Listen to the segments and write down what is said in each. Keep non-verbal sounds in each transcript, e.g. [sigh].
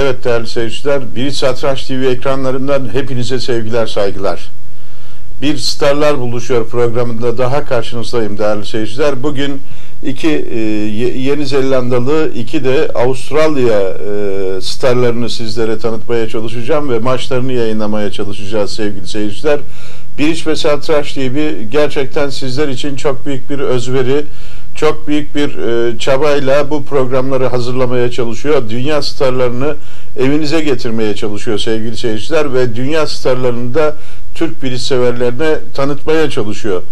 Evet değerli seyirciler, Bir Satranç TV ekranlarından hepinize sevgiler, saygılar. Bir Starlar Buluşuyor programında daha karşınızdayım değerli seyirciler. Bugün iki e, Yeni Zelandalı, iki de Avustralya e, starlarını sizlere tanıtmaya çalışacağım ve maçlarını yayınlamaya çalışacağız sevgili seyirciler. Bir İç ve Satranç TV gerçekten sizler için çok büyük bir özveri, çok büyük bir e, çabayla bu programları hazırlamaya çalışıyor. Dünya starlarını evinize getirmeye çalışıyor sevgili seyirciler ve dünya starlarını da Türk bilişseverlerine severlerine tanıtmaya çalışıyor.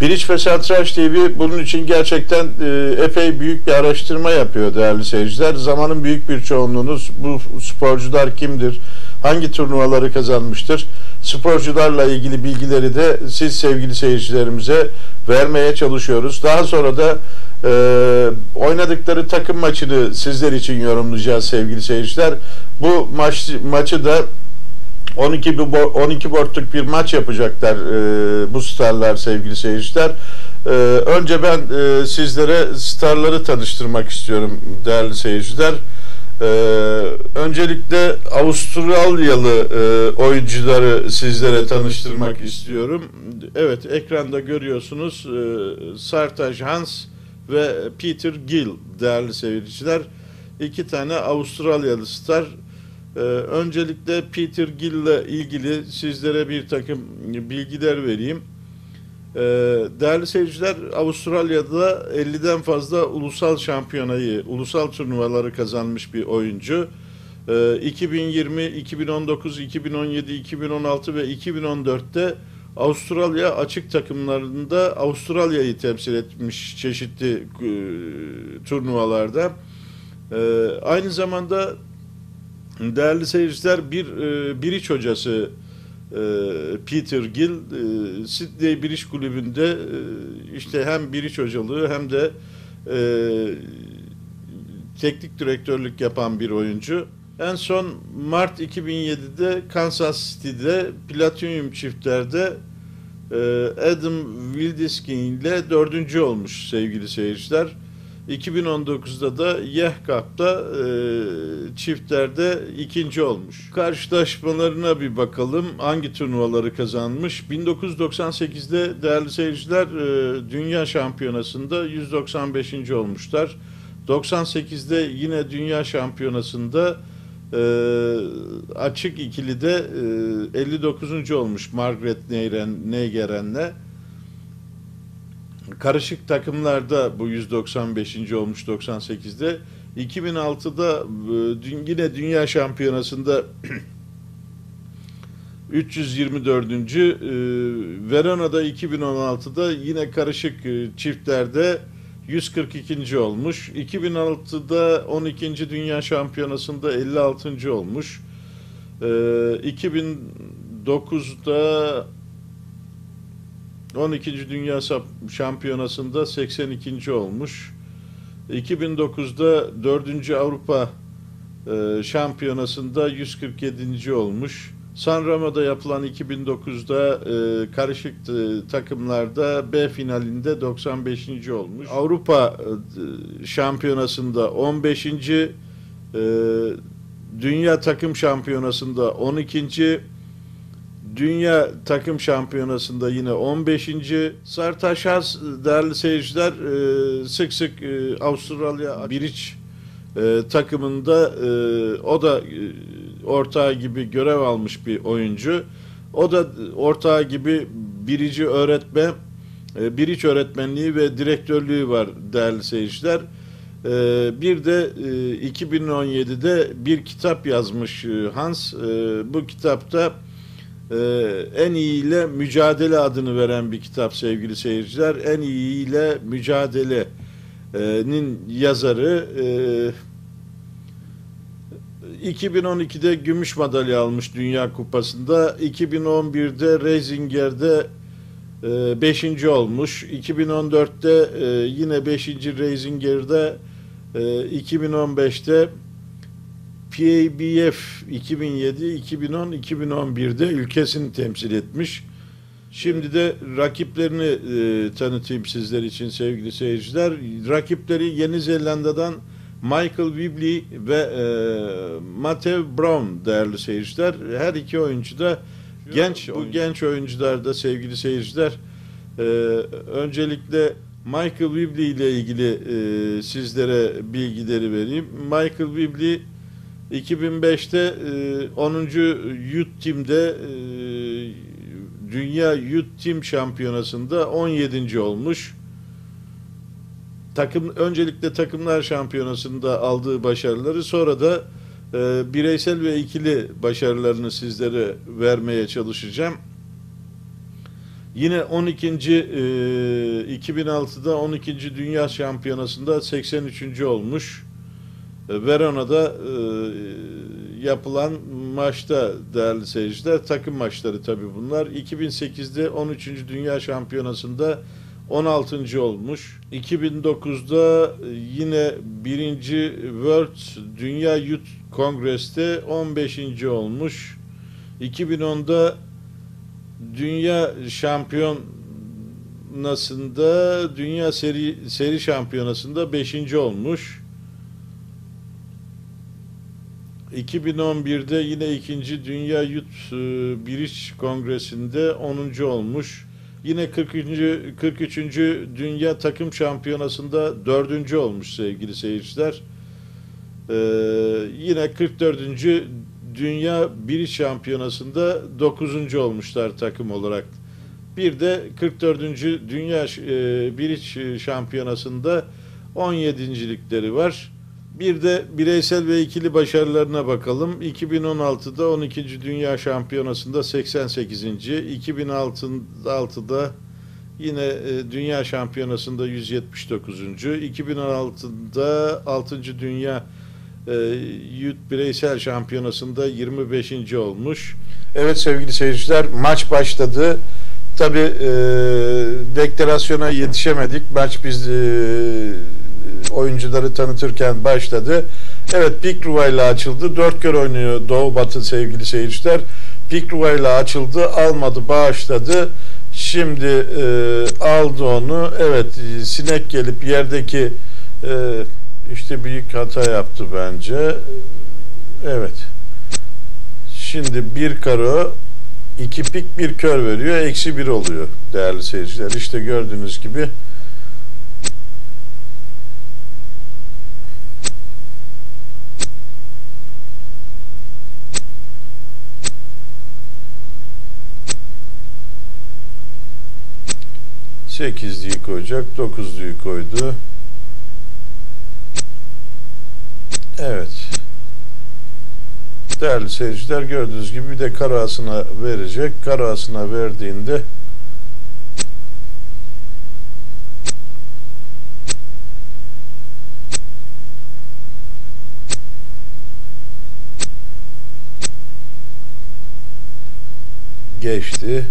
Biliç ve Satranç TV bunun için gerçekten e, epey büyük bir araştırma yapıyor değerli seyirciler. Zamanın büyük bir çoğunluğunuz bu sporcular kimdir, hangi turnuvaları kazanmıştır, sporcularla ilgili bilgileri de siz sevgili seyircilerimize vermeye çalışıyoruz. Daha sonra da e, oynadıkları takım maçını sizler için yorumlayacağız sevgili seyirciler. Bu maç maçı da 12 bir 12 bortluk bir maç yapacaklar e, bu starlar sevgili seyirciler. E, önce ben e, sizlere starları tanıştırmak istiyorum değerli seyirciler. Ee, öncelikle Avustralyalı e, oyuncuları sizlere tanıştırmak istiyorum. Evet ekranda görüyorsunuz e, Sartaj Hans ve Peter Gill değerli seyirciler. İki tane Avustralyalı star. Ee, öncelikle Peter Gill ile ilgili sizlere bir takım bilgiler vereyim. Ee, değerli seyirciler Avustralya'da 50'den fazla ulusal şampiyonayı, ulusal turnuvaları kazanmış bir oyuncu. 2020, 2019, 2017, 2016 ve 2014'te Avustralya açık takımlarında Avustralya'yı temsil etmiş çeşitli e, turnuvalarda. Ee, aynı zamanda değerli seyirciler bir e, biriç hocası Peter Gill e, Sydney Biriç Kulübü'nde e, işte hem biriç hocalığı hem de e, teknik direktörlük yapan bir oyuncu. En son Mart 2007'de Kansas City'de Platinum çiftlerde e, Adam Wildiskin ile dördüncü olmuş sevgili seyirciler. 2019'da da Yeh Cup'ta e, çiftlerde ikinci olmuş. Karşılaşmalarına bir bakalım. Hangi turnuvaları kazanmış? 1998'de değerli seyirciler e, Dünya Şampiyonası'nda 195. olmuşlar. 98'de yine Dünya Şampiyonası'nda e, açık ikilide e, 59. olmuş Margaret Neyren, Neygeren'le. Karışık takımlarda bu 195. olmuş 98'de. 2006'da e, yine Dünya Şampiyonası'nda [clears throat] 324. E, Verona'da 2016'da yine karışık e, çiftlerde 142. olmuş. 2006'da 12. Dünya Şampiyonası'nda 56. olmuş. 2009'da 12. Dünya Şampiyonası'nda 82. olmuş. 2009'da 4. Avrupa e, Şampiyonası'nda 147. olmuş. San Ramo'da yapılan 2009'da e, karışık e, takımlarda B finalinde 95. olmuş. Avrupa e, Şampiyonası'nda 15. E, Dünya Takım Şampiyonası'nda 12. Dünya Takım Şampiyonası'nda yine 15. Sartaşaz değerli seyirciler e, sık sık e, Avustralya Biriç e, takımında o da ortağı gibi görev almış bir oyuncu. O da ortağı gibi birici öğretme, biriç öğretmenliği ve direktörlüğü var değerli seyirciler. Bir de 2017'de bir kitap yazmış Hans. Bu kitapta ee, en iyiyle mücadele adını veren bir kitap sevgili seyirciler. En iyiyle mücadelenin yazarı e, 2012'de gümüş madalya almış Dünya Kupası'nda. 2011'de Reisinger'de 5. E, olmuş. 2014'te e, yine 5. Reisinger'de e, 2015'te PABF 2007, 2010, 2011'de ülkesini temsil etmiş. Şimdi de rakiplerini e, tanıtayım sizler için sevgili seyirciler. Rakipleri Yeni Zelanda'dan Michael Wibley ve e, Matthew Brown değerli seyirciler. Her iki oyuncu da genç bu genç oyuncular da sevgili seyirciler. E, öncelikle Michael Wibley ile ilgili e, sizlere bilgileri vereyim. Michael Wibley 2005'te e, 10. Youth Team'de e, Dünya Youth Team Şampiyonası'nda 17. olmuş. Takım öncelikle takımlar şampiyonasında aldığı başarıları sonra da e, bireysel ve ikili başarılarını sizlere vermeye çalışacağım. Yine 12. E, 2006'da 12. Dünya Şampiyonası'nda 83. olmuş. E, Verona'da e, yapılan maçta değerli seyirciler takım maçları tabii bunlar. 2008'de 13. Dünya Şampiyonası'nda 16. olmuş. 2009'da yine 1. World Dünya Youth Kongres'te 15. olmuş. 2010'da Dünya Şampiyonası'nda Dünya Seri Seri Şampiyonası'nda 5. olmuş. 2011'de yine 2. Dünya Youth e, Biriş Kongresi'nde 10. olmuş. Yine 43. 43. Dünya Takım Şampiyonası'nda 4. olmuş sevgili seyirciler. Ee, yine 44. Dünya Biriş Şampiyonası'nda 9. olmuşlar takım olarak. Bir de 44. Dünya e, Şampiyonası'nda 17.likleri var. Bir de bireysel ve ikili başarılarına bakalım. 2016'da 12. Dünya Şampiyonası'nda 88. 2006'da yine e, Dünya Şampiyonası'nda 179. 2016'da 6. Dünya e, Youth Bireysel Şampiyonası'nda 25. olmuş. Evet sevgili seyirciler maç başladı. Tabi e, deklarasyona yetişemedik. Maç biz e, oyuncuları tanıtırken başladı. Evet Pikruva ile açıldı. Dört kere oynuyor Doğu Batı sevgili seyirciler. Pikruva ile açıldı. Almadı bağışladı. Şimdi e, aldı onu. Evet sinek gelip yerdeki e, işte büyük hata yaptı bence. Evet. Şimdi bir karo iki pik bir kör veriyor. Eksi bir oluyor değerli seyirciler. İşte gördüğünüz gibi Sekizliği koyacak. Dokuzluğu koydu. Evet. Değerli seyirciler gördüğünüz gibi bir de karasına verecek. Karasına verdiğinde geçti.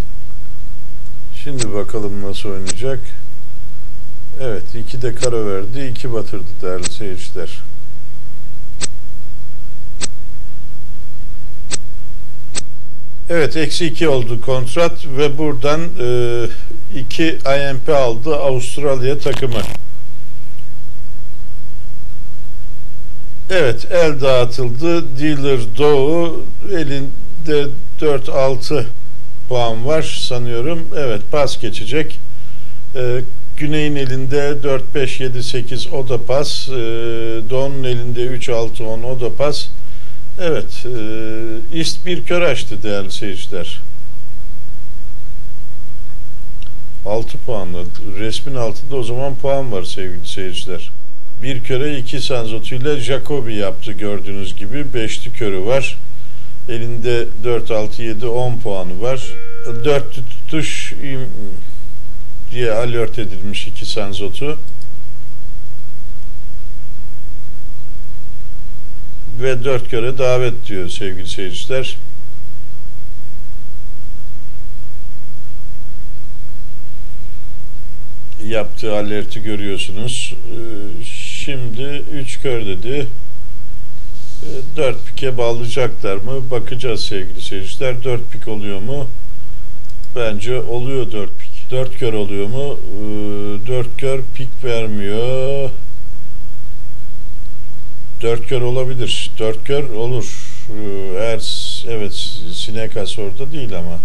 Şimdi bakalım nasıl oynayacak. Evet iki de kara verdi. iki batırdı değerli seyirciler. Evet eksi 2 oldu kontrat ve buradan 2 e, IMP aldı Avustralya takımı. Evet el dağıtıldı. Dealer Doğu elinde 4-6 puan var sanıyorum. Evet pas geçecek. E, Güney'in elinde 4, 5, 7, 8 o da pas. E, Doğu'nun elinde 3, 6, 10 o da pas. Evet. E, ist bir kör açtı değerli seyirciler. 6 puanla. Resmin altında o zaman puan var sevgili seyirciler. Bir köre iki sanzotuyla Jacobi yaptı gördüğünüz gibi. Beşli körü var. Elinde 4, 6, 7, 10 puanı var. 4 tutuş diye alert edilmiş iki senzotu. Ve 4 kere davet diyor sevgili seyirciler. Yaptığı alerti görüyorsunuz. Ee, şimdi 3 kör dedi. 4 pike bağlayacaklar mı? Bakacağız sevgili seyirciler. 4 pik oluyor mu? Bence oluyor 4 pik. 4 kör oluyor mu? 4 ee, kör pik vermiyor. Dört kör olabilir. Dört kör olur. Ee, eğer evet Sinekas orada değil ama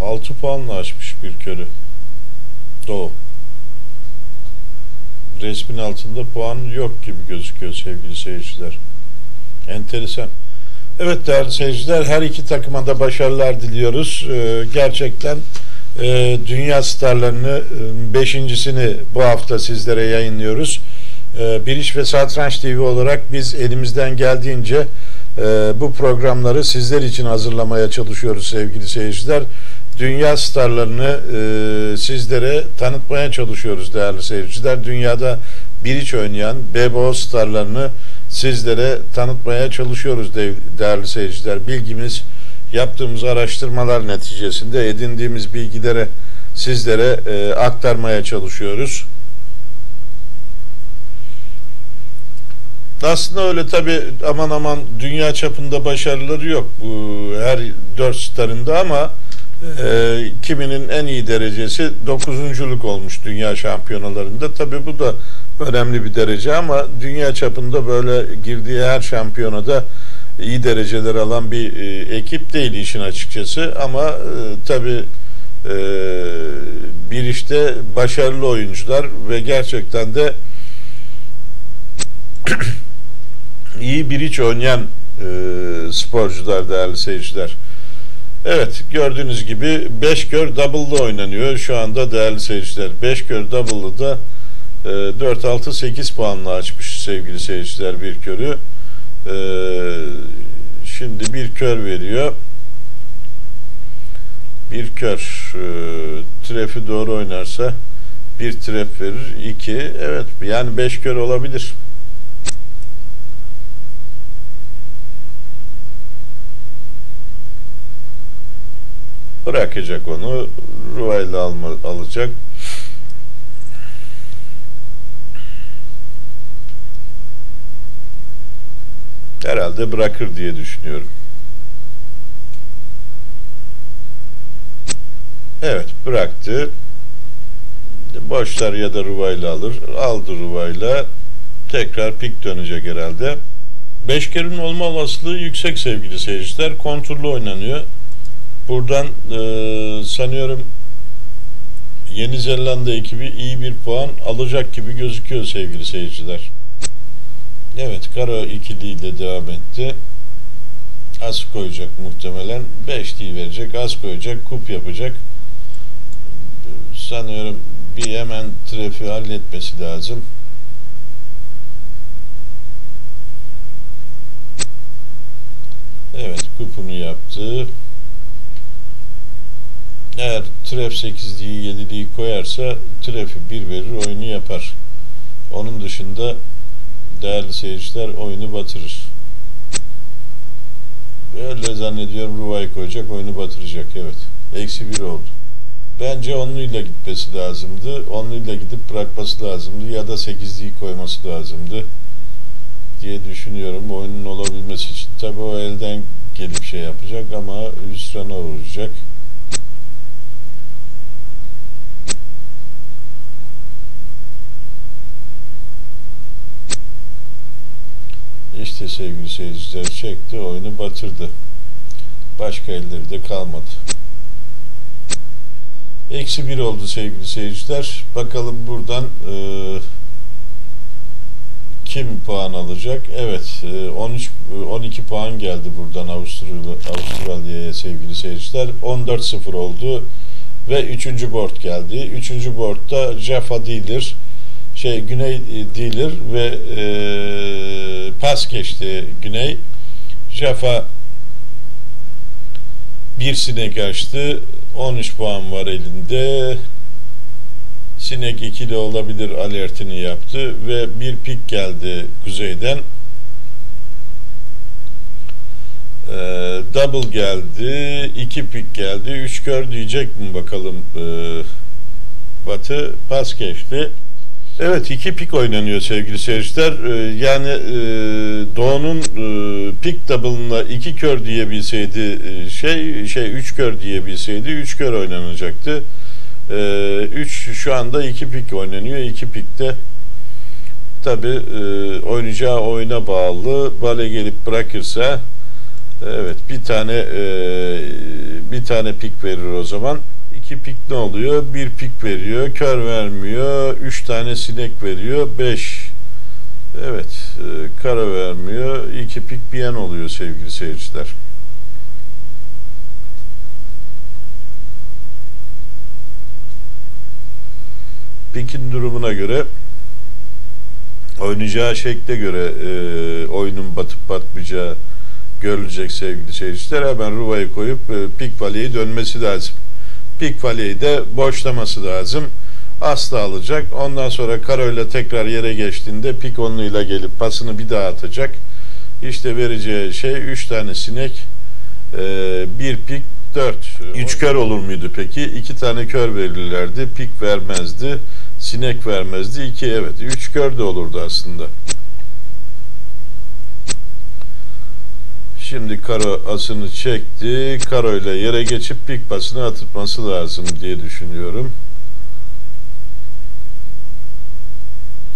6 puanla açmış bir körü. Doğu. Resmin altında puan yok gibi gözüküyor sevgili seyirciler. Enteresan. Evet değerli seyirciler her iki takıma da başarılar diliyoruz. Ee, gerçekten e, dünya starlarını e, beşincisini bu hafta sizlere yayınlıyoruz. E, ve Satranç TV olarak biz elimizden geldiğince e, bu programları sizler için hazırlamaya çalışıyoruz sevgili seyirciler. Dünya starlarını sizlere tanıtmaya çalışıyoruz değerli seyirciler. Dünyada bir iç oynayan BBO starlarını sizlere tanıtmaya çalışıyoruz de, değerli seyirciler. Bilgimiz, yaptığımız araştırmalar neticesinde edindiğimiz bilgilere sizlere e, aktarmaya çalışıyoruz. Aslında öyle tabi aman aman dünya çapında başarıları yok bu her dört starında ama e, kiminin en iyi derecesi dokuzunculuk olmuş dünya şampiyonalarında. Tabi bu da önemli bir derece ama dünya çapında böyle girdiği her şampiyonada iyi dereceler alan bir e, ekip değil işin açıkçası ama e, tabi e, bir işte başarılı oyuncular ve gerçekten de [clears throat] iyi bir iç oynayan e, sporcular değerli seyirciler. Evet gördüğünüz gibi 5 kör double'lı oynanıyor şu anda değerli seyirciler. 5 kör double'lı da e, 4 6 8 puanla açmış sevgili seyirciler bir körü. E, şimdi bir kör veriyor. Bir kör e, trefi doğru oynarsa bir tref verir. 2 evet yani 5 kör olabilir. Bırakacak onu. Ruvayla alma, alacak. Herhalde bırakır diye düşünüyorum. Evet bıraktı. Boşlar ya da ruvayla alır. Aldı ruvayla. Tekrar pik dönecek herhalde. Beşkerin olma olasılığı yüksek sevgili seyirciler. Kontrollü oynanıyor. Buradan e, sanıyorum Yeni Zelanda ekibi iyi bir puan alacak gibi gözüküyor sevgili seyirciler. Evet kara ikiliyle devam etti. Az koyacak muhtemelen. 5 değil verecek. Az koyacak. Kup yapacak. Sanıyorum bir hemen trafiği halletmesi lazım. Evet kupunu yaptı. Eğer tref 8'liği 7'liği koyarsa trefi 1 verir oyunu yapar. Onun dışında değerli seyirciler oyunu batırır. Öyle zannediyorum Ruvay koyacak oyunu batıracak evet. Eksi 1 oldu. Bence onluyla gitmesi lazımdı. Onluyla gidip bırakması lazımdı ya da 8'liği koyması lazımdı diye düşünüyorum oyunun olabilmesi için. Tabi o elden gelip şey yapacak ama hüsrana uğrayacak. İşte sevgili seyirciler çekti, oyunu batırdı. Başka elleri de kalmadı. Eksi bir oldu sevgili seyirciler. Bakalım buradan e, kim puan alacak? Evet, e, 13 12 puan geldi buradan Avustralya Avustralya'ya sevgili seyirciler. 14-0 oldu ve 3. board geldi. 3. boardda Jaffa Dealer şey Güney Dealer ve e, pas geçti Güney. Jaffa bir sinek açtı. 13 puan var elinde. Sinek ikili olabilir alertini yaptı ve bir pik geldi kuzeyden. Ee, double geldi, iki pik geldi, üç kör diyecek mi bakalım ee, Batı pas geçti. Evet iki pik oynanıyor sevgili seyirciler. Ee, yani e, Doğu'nun e, pik double'ına iki kör diyebilseydi e, şey şey üç kör diyebilseydi üç kör oynanacaktı. 3 e, şu anda iki pik oynanıyor. iki pikte tabi e, oynayacağı oyuna bağlı. Bale gelip bırakırsa evet bir tane e, bir tane pik verir o zaman. İki pik ne oluyor? Bir pik veriyor. Kör vermiyor. Üç tane sinek veriyor. Beş Evet. E, kara vermiyor. İki pik biyen oluyor sevgili seyirciler. Pikin durumuna göre oynayacağı şekle göre e, oyunun batıp batmayacağı görülecek sevgili seyirciler. Hemen Ruva'yı koyup e, pik valeyi dönmesi lazım. Pik valeyi de boşlaması lazım. Asla alacak. Ondan sonra karoyla tekrar yere geçtiğinde pik onluyla gelip pasını bir daha atacak. İşte vereceği şey 3 tane sinek, e, bir pik, 4. 3 kör olur muydu peki? 2 tane kör verirlerdi. Pik vermezdi. Sinek vermezdi. 2 evet. 3 kör de olurdu aslında. Şimdi karo asını çekti. Karo ile yere geçip pik pasını atılması lazım diye düşünüyorum.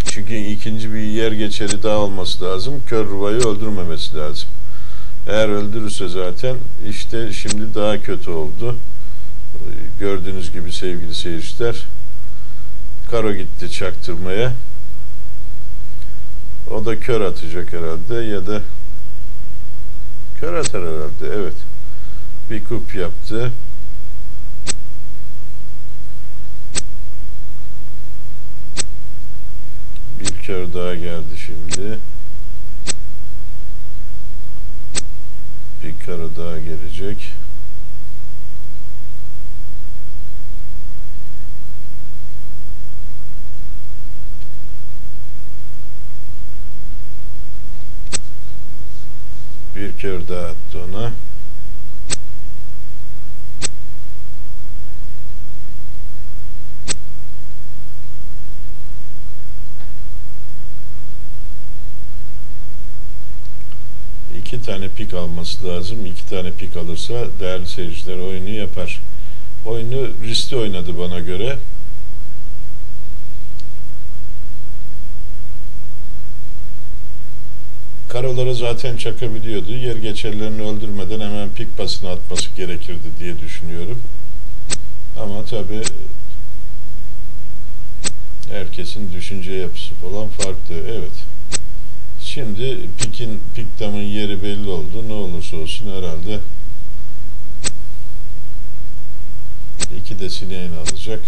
Çünkü ikinci bir yer geçeri daha olması lazım. Kör ruvayı öldürmemesi lazım. Eğer öldürürse zaten işte şimdi daha kötü oldu. Gördüğünüz gibi sevgili seyirciler. Karo gitti çaktırmaya. O da kör atacak herhalde ya da kör atar herhalde. Evet. Bir kup yaptı. Bir kör daha geldi şimdi. Bir karo daha gelecek. Bir kör daha attı ona. iki tane pik alması lazım. İki tane pik alırsa değerli seyirciler oyunu yapar. Oyunu riskli oynadı bana göre. Karolara zaten çakabiliyordu. Yer geçerlerini öldürmeden hemen pik pasını atması gerekirdi diye düşünüyorum. Ama tabi herkesin düşünce yapısı falan farklı. Evet. Şimdi pikin pik damın yeri belli oldu. Ne olursa olsun herhalde iki de sineğini alacak.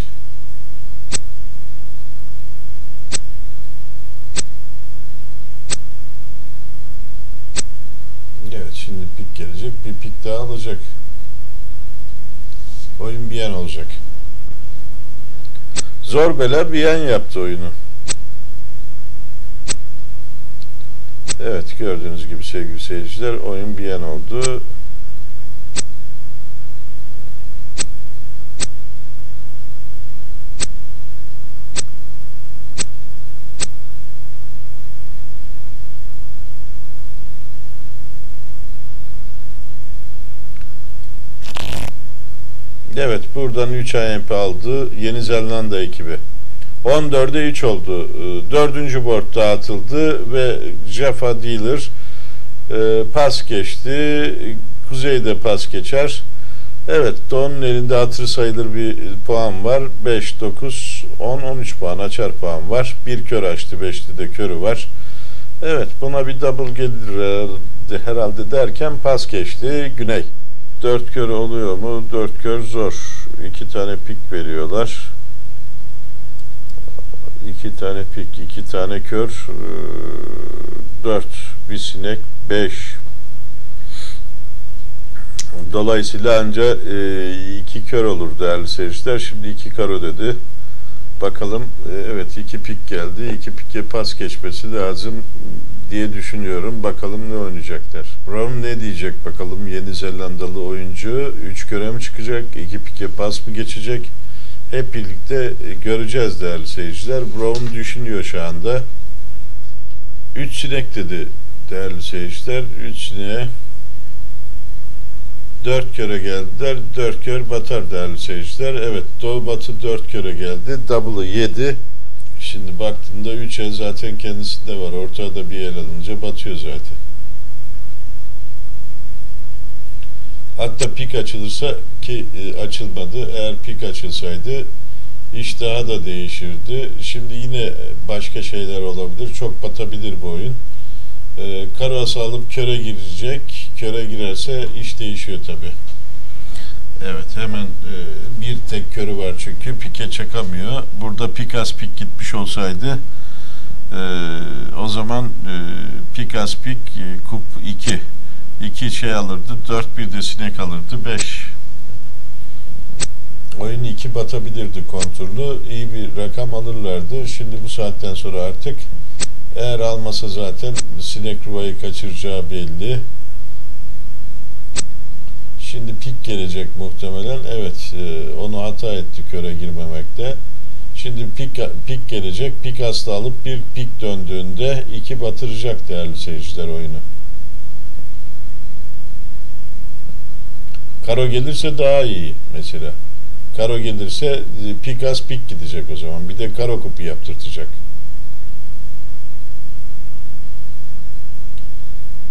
Evet şimdi pik gelecek. Bir pik daha alacak. Oyun biyen olacak. Zor bela biyen yaptı oyunu. Evet gördüğünüz gibi sevgili seyirciler oyun biyen oldu. Evet buradan 3 AMP aldı Yeni Zelanda ekibi. 14'e 3 oldu. Ee, dördüncü board dağıtıldı ve Jaffa Dealer e, pas geçti. Kuzey'de pas geçer. Evet Don'un elinde hatır sayılır bir puan var. 5, 9, 10, 13 puan açar puan var. Bir kör açtı. 5'li de körü var. Evet buna bir double gelir herhalde derken pas geçti. Güney. 4 kör oluyor mu? 4 kör zor. 2 tane pik veriyorlar iki tane pik, iki tane kör, e, dört, bir sinek, beş. Dolayısıyla anca e, iki kör olur değerli seyirciler. Şimdi iki karo dedi. Bakalım, e, evet iki pik geldi. İki pike pas geçmesi lazım diye düşünüyorum. Bakalım ne oynayacaklar. Brown ne diyecek bakalım Yeni Zelandalı oyuncu. Üç köre mi çıkacak? iki pike pas mı geçecek? hep birlikte e, göreceğiz değerli seyirciler. Brown düşünüyor şu anda. Üç sinek dedi değerli seyirciler. Üç sineğe dört köre geldiler. Dört kör batar değerli seyirciler. Evet Doğu Batı dört köre geldi. Double'ı yedi. Şimdi baktığında 3 el zaten kendisinde var. Ortada bir el alınca batıyor zaten. Hatta pik açılırsa ki e, açılmadı. Eğer pik açılsaydı iş daha da değişirdi. Şimdi yine başka şeyler olabilir. Çok batabilir bu oyun. E, karası alıp köre girecek. Köre girerse iş değişiyor tabi. Evet hemen e, bir tek körü var çünkü pike çakamıyor. Burada pik az pik gitmiş olsaydı e, o zaman e, pik az pik e, kup 2 2 şey alırdı 4 bir de sinek alırdı 5 oyun 2 batabilirdi konturlu iyi bir rakam alırlardı. Şimdi bu saatten sonra artık eğer almasa zaten sinek ruvayı kaçıracağı belli. Şimdi pik gelecek muhtemelen. Evet e, onu hata etti köre girmemekte. Şimdi pik, pik gelecek. Pik hasta alıp bir pik döndüğünde iki batıracak değerli seyirciler oyunu. Karo gelirse daha iyi mesela. Karo gelirse e, pik az pik gidecek o zaman. Bir de karo kupu yaptırtacak.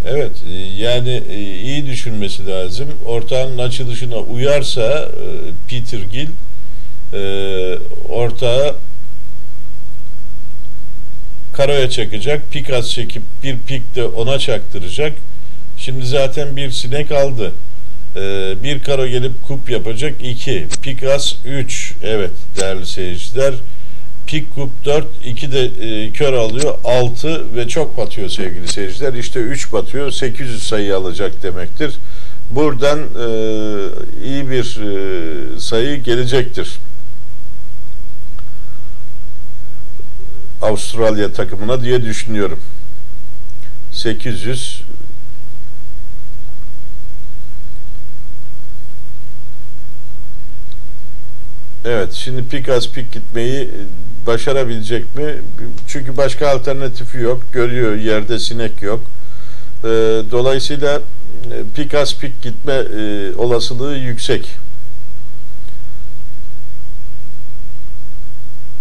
Evet, e, yani e, iyi düşünmesi lazım. Ortağın açılışına uyarsa Peter Gill ortağı karoya çakacak. Pik az çekip bir pik de ona çaktıracak. Şimdi zaten bir sinek aldı. Bir karo gelip kup yapacak. 2. Pik az 3. Evet değerli seyirciler. Pik kup 4, 2 de e, kör alıyor 6 ve çok batıyor sevgili seyirciler. İşte 3 batıyor 800 sayı alacak demektir. Buradan e, iyi bir e, sayı gelecektir. Avustralya takımına diye düşünüyorum. 800 Evet, şimdi pik az pik gitmeyi başarabilecek mi? Çünkü başka alternatifi yok. Görüyor yerde sinek yok. E, dolayısıyla pik az pik gitme e, olasılığı yüksek.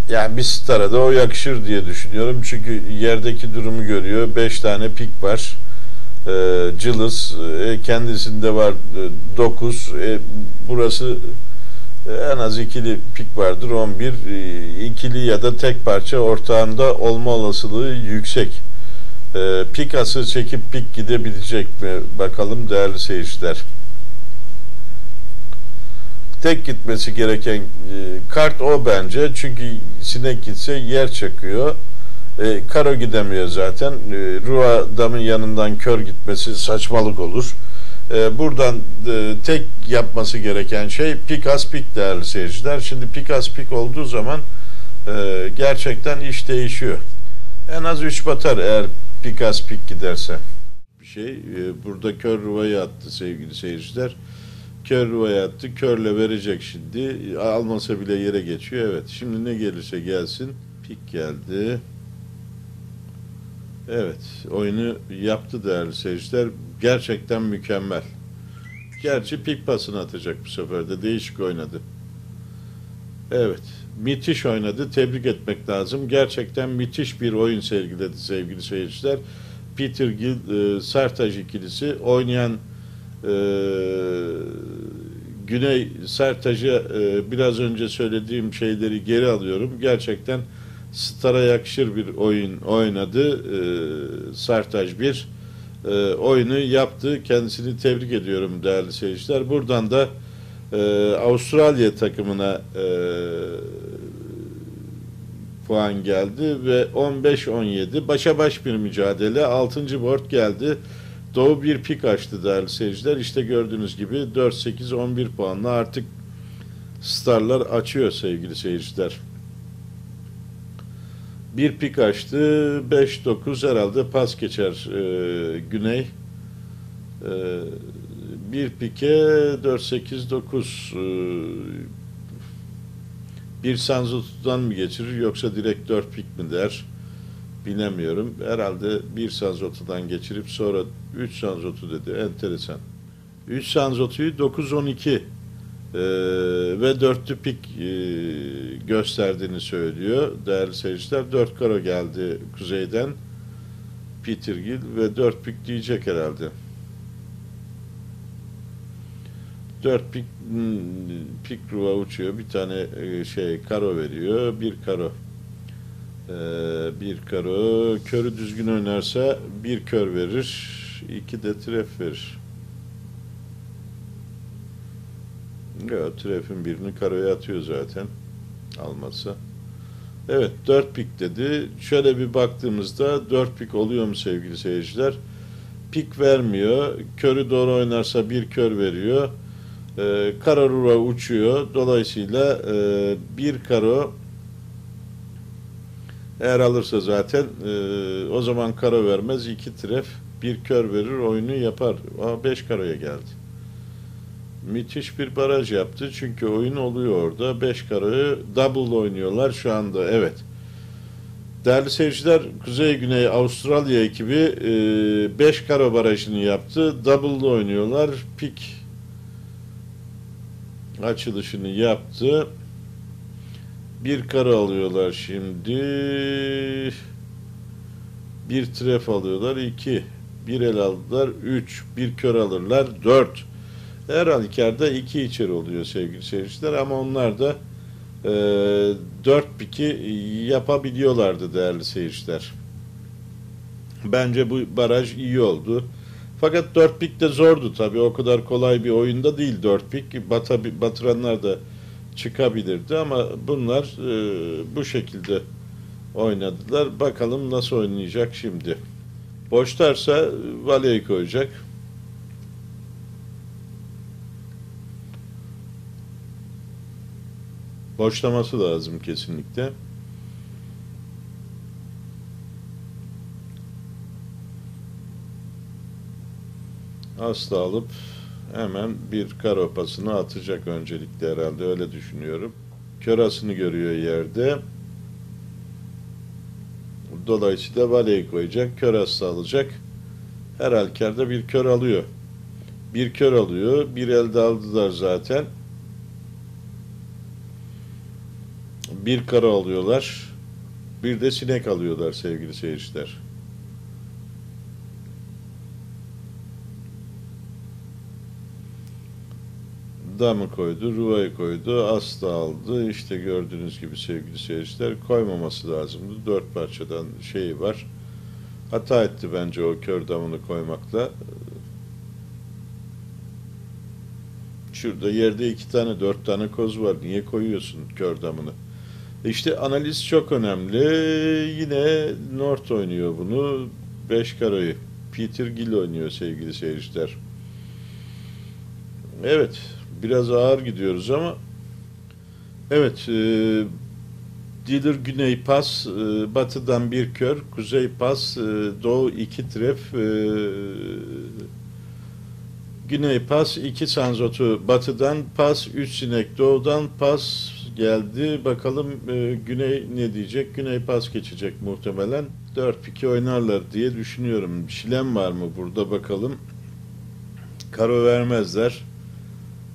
Yani bir stara da o yakışır diye düşünüyorum. Çünkü yerdeki durumu görüyor. Beş tane pik var. E, cılız. E, kendisinde var e, dokuz. E, burası en az ikili pik vardır 11 e, ikili ya da tek parça ortağında olma olasılığı yüksek. E, pik ası çekip pik gidebilecek mi bakalım değerli seyirciler. Tek gitmesi gereken e, kart o bence. Çünkü sinek gitse yer çakıyor. E, karo gidemiyor zaten. E, Rua damın yanından kör gitmesi saçmalık olur e, buradan e, tek yapması gereken şey pik az pik değerli seyirciler. Şimdi pik az pik olduğu zaman e, gerçekten iş değişiyor. En az 3 batar eğer pik az pik giderse. Bir şey e, burada kör ruvayı attı sevgili seyirciler. Kör ruvayı attı. Körle verecek şimdi. Almasa bile yere geçiyor. Evet. Şimdi ne gelirse gelsin. Pik geldi. Evet, oyunu yaptı değerli seyirciler. Gerçekten mükemmel. Gerçi pik pasını atacak bu sefer de. Değişik oynadı. Evet, müthiş oynadı. Tebrik etmek lazım. Gerçekten müthiş bir oyun sergiledi sevgili seyirciler. Peter Gill, e, Sertaj ikilisi oynayan e, Güney Sertaj'a e, biraz önce söylediğim şeyleri geri alıyorum. Gerçekten Star'a yakışır bir oyun oynadı. E, Sartaj bir e, oyunu yaptı. Kendisini tebrik ediyorum değerli seyirciler. Buradan da e, Avustralya takımına e, puan geldi ve 15-17 başa baş bir mücadele. 6. board geldi. Doğu bir pik açtı değerli seyirciler. İşte gördüğünüz gibi 4-8-11 puanla artık starlar açıyor sevgili seyirciler bir pik açtı. 5-9 herhalde pas geçer e, Güney. E, bir pike 4-8-9 e, bir Sanzotu'dan mı geçirir yoksa direkt 4 pik mi der bilemiyorum. Herhalde bir Sanzotu'dan geçirip sonra 3 Sanzotu dedi. Enteresan. 3 Sanzotu'yu 9-12 Ee, ve dörtlü pik e, gösterdiğini söylüyor değerli seyirciler. Dört karo geldi kuzeyden. Peter Gill ve dört pik diyecek herhalde. Dört pik hmm, pik ruva uçuyor. Bir tane e, şey karo veriyor. Bir karo. Ee, bir karo. Körü düzgün oynarsa bir kör verir. iki de tref verir. Ya trefin birini karoya atıyor zaten. Almasa. Evet 4 pik dedi. Şöyle bir baktığımızda 4 pik oluyor mu sevgili seyirciler? Pik vermiyor. Körü doğru oynarsa bir kör veriyor. Ee, karo rura uçuyor. Dolayısıyla e, bir karo eğer alırsa zaten e, o zaman karo vermez. iki tref bir kör verir oyunu yapar. 5 karoya geldi. Müthiş bir baraj yaptı. Çünkü oyun oluyor orada. 5 karoyu double oynuyorlar şu anda. Evet. Değerli seyirciler, Kuzey Güney Avustralya ekibi 5 karo barajını yaptı. Double oynuyorlar. Pik açılışını yaptı. Bir karo alıyorlar şimdi. Bir tref alıyorlar. iki. Bir el aldılar. Üç. Bir kör alırlar. Dört. Her halükarda iki içeri oluyor sevgili seyirciler ama onlar da e, 4 piki yapabiliyorlardı değerli seyirciler. Bence bu baraj iyi oldu. Fakat 4 pik de zordu tabii. O kadar kolay bir oyunda değil 4 pik. Bata, batıranlar da çıkabilirdi ama bunlar e, bu şekilde oynadılar. Bakalım nasıl oynayacak şimdi. Boşlarsa valyeyi koyacak. Boşlaması lazım kesinlikle. Asla alıp hemen bir karopasını atacak öncelikle herhalde öyle düşünüyorum. Körasını görüyor yerde. Dolayısıyla valeyi koyacak. Kör alacak. Her halükarda bir kör alıyor. Bir kör alıyor. Bir elde aldılar zaten. Bir kara alıyorlar, bir de sinek alıyorlar sevgili seyirciler. Damı koydu, ruvayı koydu, asla aldı. İşte gördüğünüz gibi sevgili seyirciler koymaması lazımdı. Dört parçadan şeyi var. Hata etti bence o kör damını koymakla. Şurada yerde iki tane, dört tane koz var. Niye koyuyorsun kör damını? İşte analiz çok önemli. Yine North oynuyor bunu. Beş karayı. Peter Gill oynuyor sevgili seyirciler. Evet. Biraz ağır gidiyoruz ama evet e, Dealer Güney Pas e, batıdan bir kör, Kuzey Pas e, Doğu iki tref e, Güney Pas iki sanzotu batıdan pas, üç sinek doğudan pas, geldi. Bakalım e, Güney ne diyecek? Güney pas geçecek muhtemelen. 4-2 oynarlar diye düşünüyorum. Şilem var mı burada bakalım. Karo vermezler.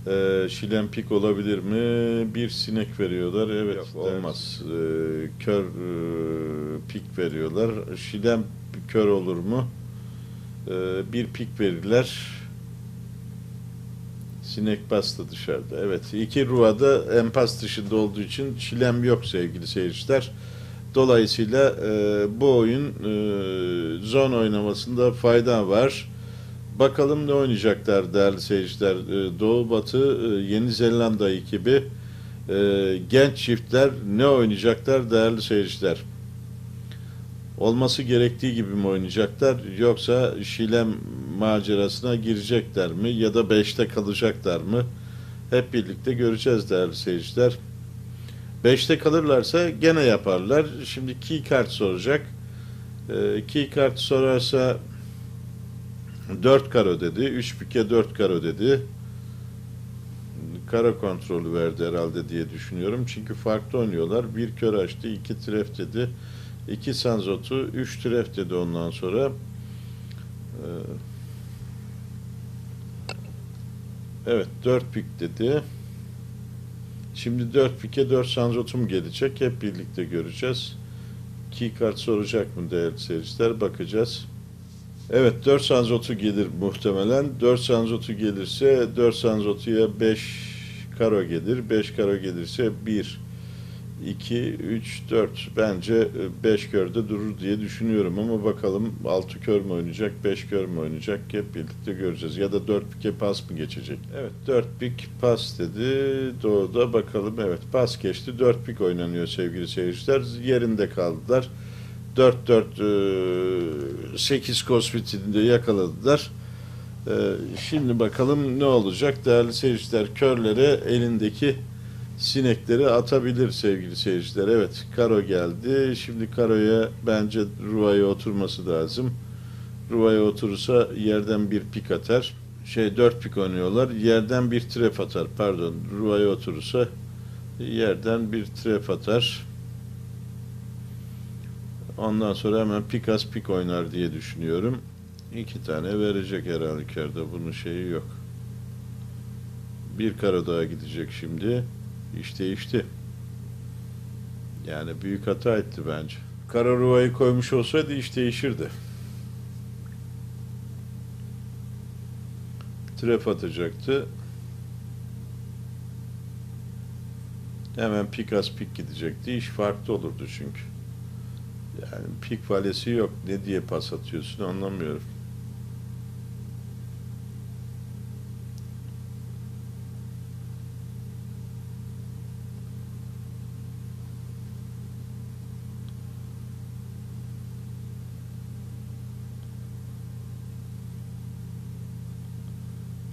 E, şilem pik olabilir mi? Bir sinek veriyorlar. Evet Yok, olmaz. E, kör e, pik veriyorlar. Şilem kör olur mu? E, bir pik verirler. Sinek bastı dışarıda. Evet. iki Ruva'da empas dışında olduğu için çilem yok sevgili seyirciler. Dolayısıyla e, bu oyun e, zon oynamasında fayda var. Bakalım ne oynayacaklar değerli seyirciler. E, Doğu Batı e, Yeni Zelanda ekibi e, genç çiftler ne oynayacaklar değerli seyirciler? Olması gerektiği gibi mi oynayacaklar yoksa Şilem macerasına girecekler mi ya da beşte kalacaklar mı? Hep birlikte göreceğiz değerli seyirciler. Beşte kalırlarsa gene yaparlar. Şimdi key kart soracak. E, key kart sorarsa 4 karo dedi. 3 pike 4 karo dedi. Kara kontrolü verdi herhalde diye düşünüyorum. Çünkü farklı oynuyorlar. Bir kör açtı, iki tref dedi. 2 sanzotu, 3 tref dedi ondan sonra. Ee, evet 4 pik dedi. Şimdi 4 pike 4 sanzotum gelecek. Hep birlikte göreceğiz. Keycard soracak mı değerli seyirciler? Bakacağız. Evet 4 sanzotu gelir muhtemelen. 4 sanzotu gelirse 4 sanzotuya 5 karo gelir. 5 karo gelirse 1, 2, 3, 4. Bence 5 körde durur diye düşünüyorum ama bakalım 6 kör mü oynayacak, 5 kör mü oynayacak hep birlikte göreceğiz. Ya da 4 pike pas mı geçecek? Evet 4 pik pas dedi. Doğuda bakalım evet pas geçti. 4 pik oynanıyor sevgili seyirciler. Yerinde kaldılar. 4-4 8 kosfitinde yakaladılar. E, Şimdi bakalım ne olacak değerli seyirciler. Körlere elindeki sinekleri atabilir sevgili seyirciler. Evet karo geldi. Şimdi karoya bence Ruva'ya oturması lazım. Ruva'ya oturursa yerden bir pik atar. Şey dört pik oynuyorlar. Yerden bir tref atar. Pardon. Ruva'ya oturursa yerden bir tref atar. Ondan sonra hemen pikas pik oynar diye düşünüyorum. İki tane verecek her halükarda. Bunun şeyi yok. Bir karo daha gidecek şimdi. İş değişti. Yani büyük hata etti bence. Kara Ruva'yı koymuş olsaydı iş değişirdi. Tref atacaktı. Hemen pikas pik gidecekti. İş farklı olurdu çünkü. Yani pik valesi yok. Ne diye pas atıyorsun anlamıyorum.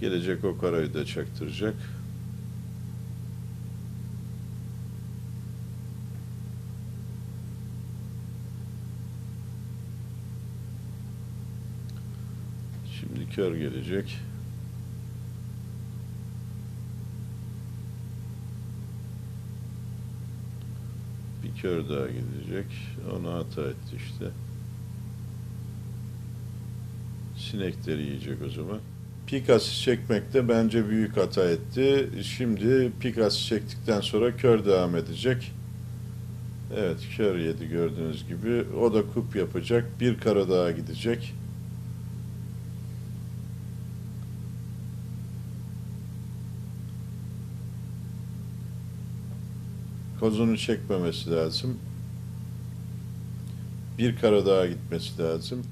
Gelecek o karayı da çaktıracak. Şimdi kör gelecek. Bir kör daha gelecek. Onu hata etti işte. Sinekleri yiyecek o zaman. Pikas çekmekte bence büyük hata etti. Şimdi Pikas çektikten sonra kör devam edecek. Evet kör yedi gördüğünüz gibi. O da kup yapacak. Bir kara daha gidecek. Kozunu çekmemesi lazım. Bir kara daha gitmesi lazım.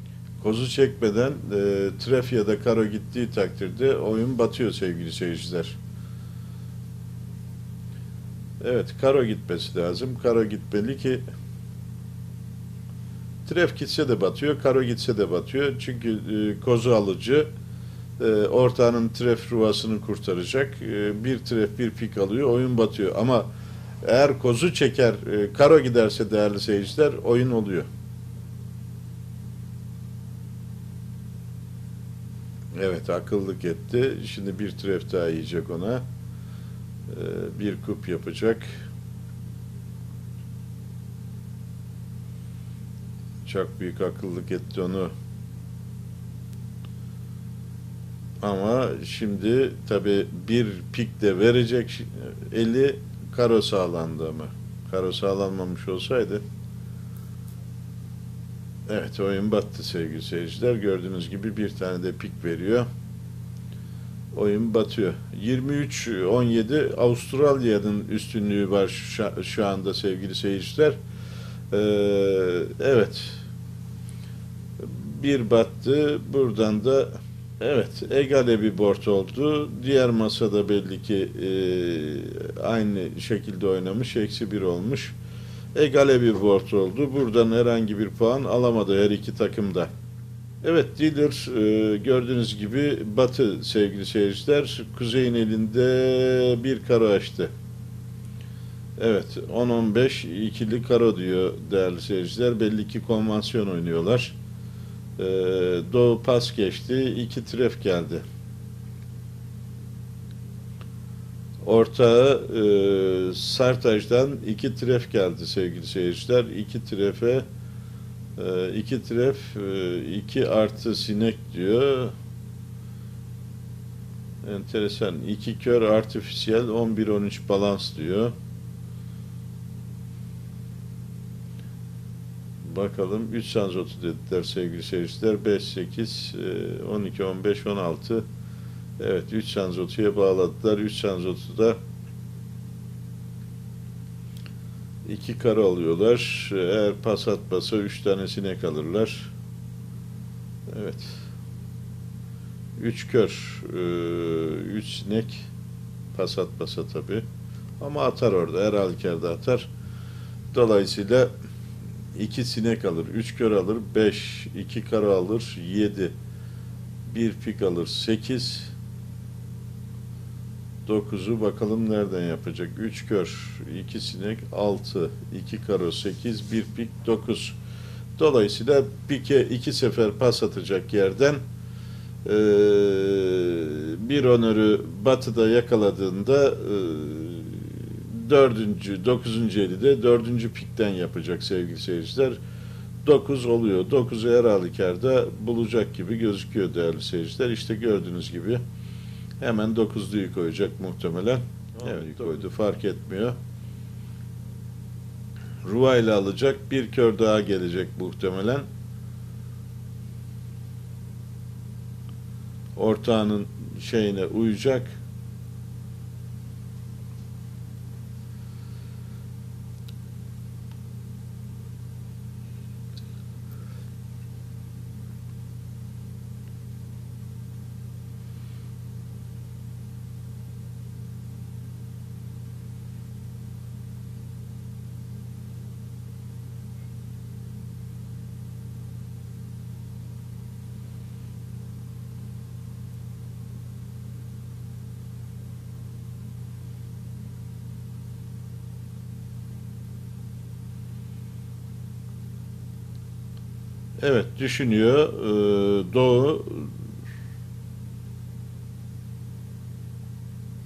Kozu çekmeden e, tref ya da karo gittiği takdirde oyun batıyor sevgili seyirciler. Evet karo gitmesi lazım. Karo gitmeli ki tref gitse de batıyor, karo gitse de batıyor. Çünkü e, kozu alıcı e, ortağının tref ruvasını kurtaracak. E, bir tref bir pik alıyor, oyun batıyor. Ama eğer kozu çeker, e, karo giderse değerli seyirciler oyun oluyor. Evet akıllık etti. Şimdi bir tref daha yiyecek ona. Ee, bir kup yapacak. Çok büyük akıllık etti onu. Ama şimdi tabi bir pik de verecek eli karo sağlandı ama. Karo sağlanmamış olsaydı Evet oyun battı sevgili seyirciler. Gördüğünüz gibi bir tane de pik veriyor. Oyun batıyor. 23-17 Avustralya'nın üstünlüğü var şu, anda sevgili seyirciler. Ee, evet. Bir battı. Buradan da evet egale bir board oldu. Diğer masada belli ki e, aynı şekilde oynamış. Eksi bir olmuş egale bir board oldu. Buradan herhangi bir puan alamadı her iki takım da. Evet Dealer e, gördüğünüz gibi batı sevgili seyirciler. Kuzey'in elinde bir karo açtı. Evet 10-15 ikili karo diyor değerli seyirciler. Belli ki konvansiyon oynuyorlar. E, Doğu pas geçti. iki tref geldi. Ortağı e, Sartaj'dan iki tref geldi sevgili seyirciler. İki trefe e, iki tref e, iki artı sinek diyor. Enteresan. İki kör artifisiyel 11-13 balans diyor. Bakalım 3 sanzotu dediler sevgili seyirciler. 5, 8, 12, 15, 16. Evet 3 sanzotuya bağladılar. 3 sanzotu da iki kara alıyorlar. Eğer pas atmasa 3 tanesine kalırlar. Evet. 3 kör, 3 sinek pas atmasa tabi. Ama atar orada. Her halükarda atar. Dolayısıyla 2 sinek alır, 3 kör alır, 5, 2 kara alır, 7, 1 pik alır, 8, 9'u bakalım nereden yapacak. 3 kör, 2 sinek, 6, 2 karo, 8, 1 pik, 9. Dolayısıyla pike 2 sefer pas atacak yerden eee, bir onörü batıda yakaladığında eee, dördüncü, dokuzuncu eli de dördüncü pikten yapacak sevgili seyirciler. Dokuz oluyor. Dokuzu her halükarda bulacak gibi gözüküyor değerli seyirciler. İşte gördüğünüz gibi hemen dokuzluyu koyacak muhtemelen. Evet koydu fark etmiyor. Ruva ile alacak. Bir kör daha gelecek muhtemelen. Ortağının şeyine uyacak. Evet düşünüyor. Ee, Doğu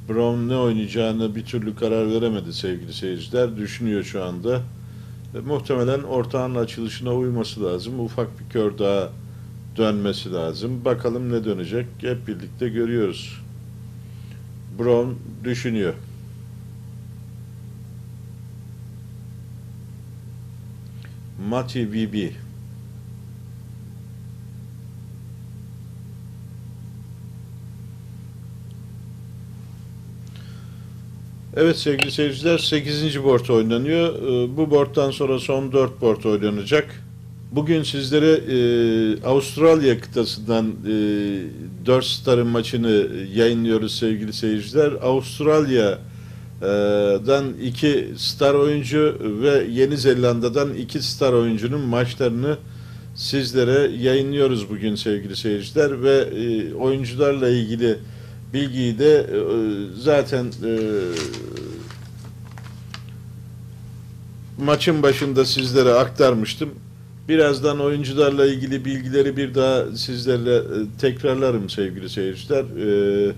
Brown ne oynayacağını bir türlü karar veremedi sevgili seyirciler. Düşünüyor şu anda. E, muhtemelen ortağın açılışına uyması lazım. Ufak bir kör daha dönmesi lazım. Bakalım ne dönecek. Hep birlikte görüyoruz. Brown düşünüyor. Mati VB Evet sevgili seyirciler 8. board oynanıyor. Ee, Bu boardtan sonra son 4 board oynanacak. Bugün sizlere e, Avustralya kıtasından e, 4 starın maçını yayınlıyoruz sevgili seyirciler. Avustralya'dan 2 star oyuncu ve Yeni Zelanda'dan 2 star oyuncunun maçlarını sizlere yayınlıyoruz bugün sevgili seyirciler ve e, oyuncularla ilgili bilgiyi de e, zaten e, maçın başında sizlere aktarmıştım. Birazdan oyuncularla ilgili bilgileri bir daha sizlerle e, tekrarlarım sevgili seyirciler. E,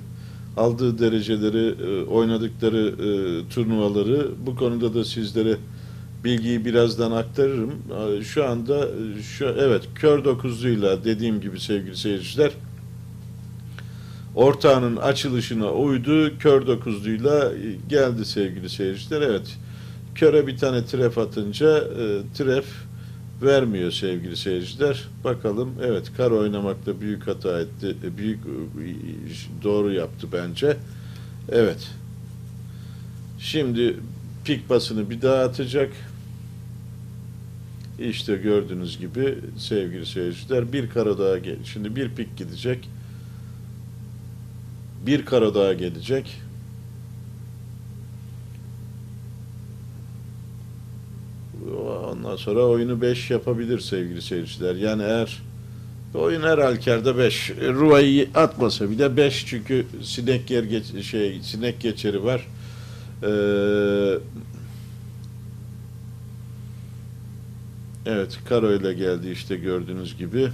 aldığı dereceleri, e, oynadıkları e, turnuvaları bu konuda da sizlere bilgiyi birazdan aktarırım. E, Şu anda e, şu evet kör dokuzluyla dediğim gibi sevgili seyirciler ortağının açılışına uydu. Kör dokuzluyla geldi sevgili seyirciler. Evet. Köre bir tane tref atınca e, tref vermiyor sevgili seyirciler. Bakalım. Evet. Kar oynamakta büyük hata etti. E, Büyük e, doğru yaptı bence. Evet. Şimdi pik basını bir daha atacak. İşte gördüğünüz gibi sevgili seyirciler bir kara daha gel. Şimdi bir pik gidecek bir kara daha gelecek. Ondan sonra oyunu 5 yapabilir sevgili seyirciler. Yani eğer oyun her halükarda 5. Ruva'yı atmasa bile 5 çünkü sinek yer geç, şey sinek geçeri var. Ee, evet Karo ile geldi işte gördüğünüz gibi.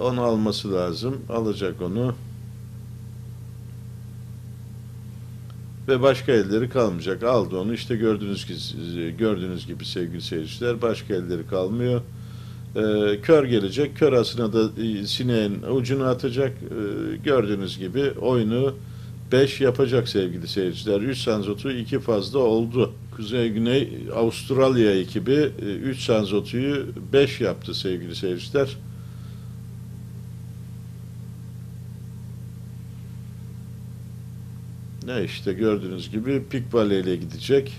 Onu alması lazım. Alacak onu. Ve başka elleri kalmayacak. Aldı onu işte gördüğünüz gibi gördüğünüz gibi sevgili seyirciler başka elleri kalmıyor. E, kör gelecek. Kör asına da e, sineğin ucunu atacak. E, gördüğünüz gibi oyunu 5 yapacak sevgili seyirciler. 3 sanzotu 2 fazla oldu. Kuzey Güney Avustralya ekibi 3 sanzotuyu 5 yaptı sevgili seyirciler. Ne işte gördüğünüz gibi Pik ile gidecek.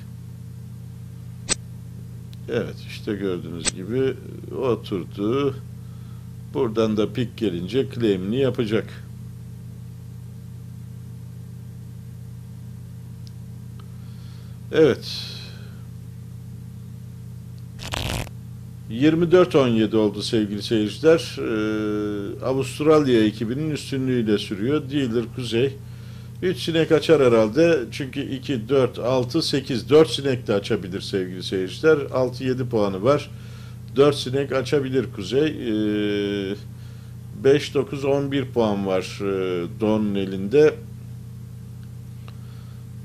Evet işte gördüğünüz gibi oturdu. Buradan da pik gelince claim'ini yapacak. Evet. 24-17 oldu sevgili seyirciler. Ee, Avustralya ekibinin üstünlüğüyle sürüyor. Dealer Kuzey. 3 sinek açar herhalde. Çünkü 2, 4, 6, 8. 4 sinek de açabilir sevgili seyirciler. 6-7 puanı var. 4 sinek açabilir Kuzey. Ee, 5, 9, 11 puan var e, Don'un elinde.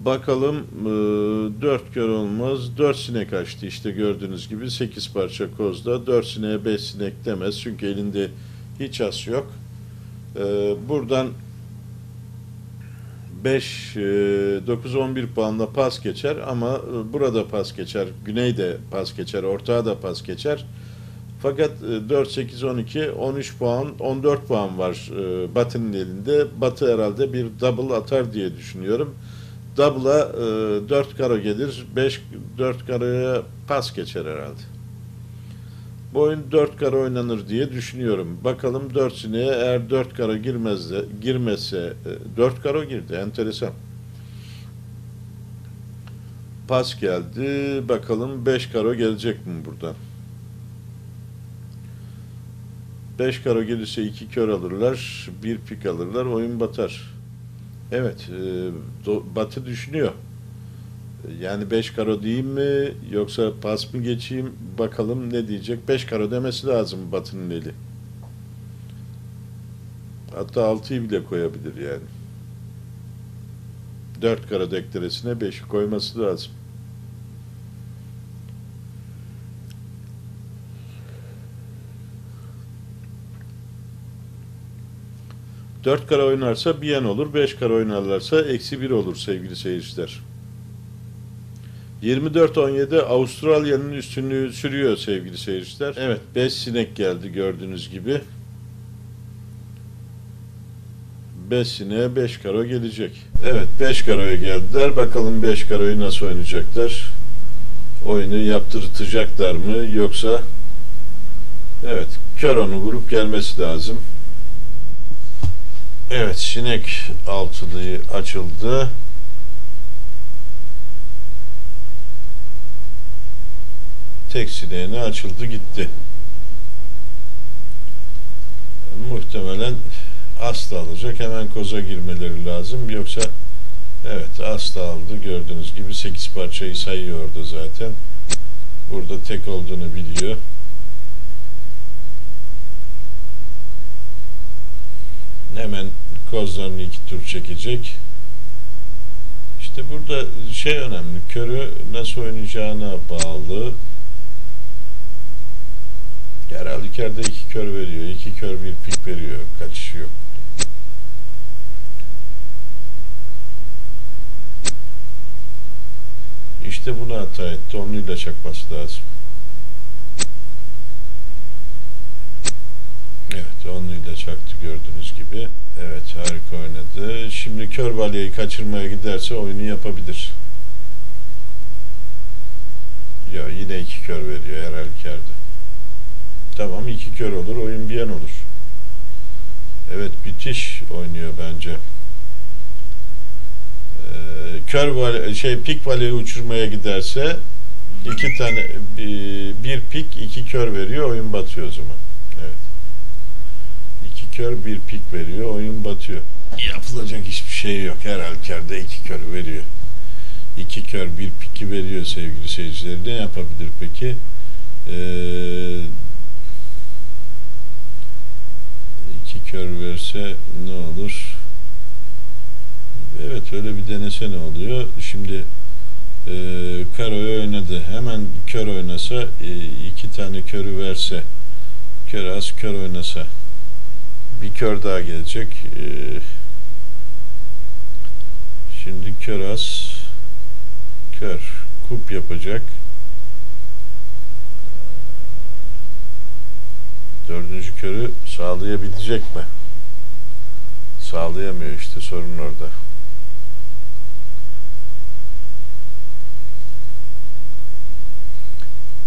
Bakalım e, 4 kör olmaz. 4 sinek açtı işte gördüğünüz gibi. 8 parça kozda. 4 sineğe 5 sinek demez. Çünkü elinde hiç as yok. E, buradan 5, 9, 11 puanla pas geçer ama e, burada pas geçer. Güney de pas geçer. Ortağa da pas geçer. Fakat 4, 8, 12, 13 puan, 14 puan var e, Batı'nın elinde. Batı herhalde bir double atar diye düşünüyorum. Double'a e, 4 karo gelir. 5, 4 karoya pas geçer herhalde. Bu oyun 4 karo oynanır diye düşünüyorum. Bakalım 4 sineye eğer 4 karo girmez de, girmezse 4 karo girdi. Enteresan. Pas geldi. Bakalım 5 karo gelecek mi buradan? 5 karo gelirse 2 kör alırlar. 1 pik alırlar. Oyun batar. Evet. E, batı düşünüyor. Yani 5 karo diyeyim mi yoksa pas mı geçeyim bakalım ne diyecek. 5 karo demesi lazım Batı'nın eli. Hatta 6'yı bile koyabilir yani. 4 karo dekteresine 5'i koyması lazım. Dört kare oynarsa bir yan olur, beş kare oynarlarsa eksi bir olur sevgili seyirciler. 24-17 Avustralya'nın üstünlüğü sürüyor sevgili seyirciler. Evet 5 sinek geldi gördüğünüz gibi. 5 sineğe 5 karo gelecek. Evet 5 karoya geldiler. Bakalım 5 karoyu nasıl oynayacaklar? Oyunu yaptırtacaklar mı yoksa Evet kör onu vurup gelmesi lazım. Evet sinek altılı açıldı. Tek sineğine açıldı gitti. Muhtemelen asla alacak. Hemen koza girmeleri lazım. Yoksa evet asla aldı. Gördüğünüz gibi 8 parçayı sayıyordu zaten. Burada tek olduğunu biliyor. Hemen kozlarını iki tur çekecek. İşte burada şey önemli. Körü nasıl oynayacağına bağlı. Her halükarda iki kör veriyor. iki kör bir pik veriyor. Kaçışı yok. İşte bunu hata etti. Onluyla çakması lazım. Evet onluyla çaktı gördüğünüz gibi. Evet harika oynadı. Şimdi kör balyayı kaçırmaya giderse oyunu yapabilir. Ya yine iki kör veriyor her halükarda. Tamam iki kör olur, oyun bir yan olur. Evet bitiş oynuyor bence. Ee, kör vale, şey pik valeyi uçurmaya giderse iki tane bir pik iki kör veriyor oyun batıyor o zaman. Evet. İki kör bir pik veriyor oyun batıyor. Yapılacak hiçbir şey yok. Her halükarda iki kör veriyor. İki kör bir piki veriyor sevgili seyirciler. Ne yapabilir peki? Eee kör verse ne olur? Evet öyle bir denese ne oluyor? Şimdi e, karoyu oynadı. Hemen kör oynasa e, iki tane körü verse Kör az kör oynasa. Bir kör daha gelecek. Ee, şimdi kör az kör kup yapacak. Dördüncü körü sağlayabilecek mi? Sağlayamıyor işte sorun orada.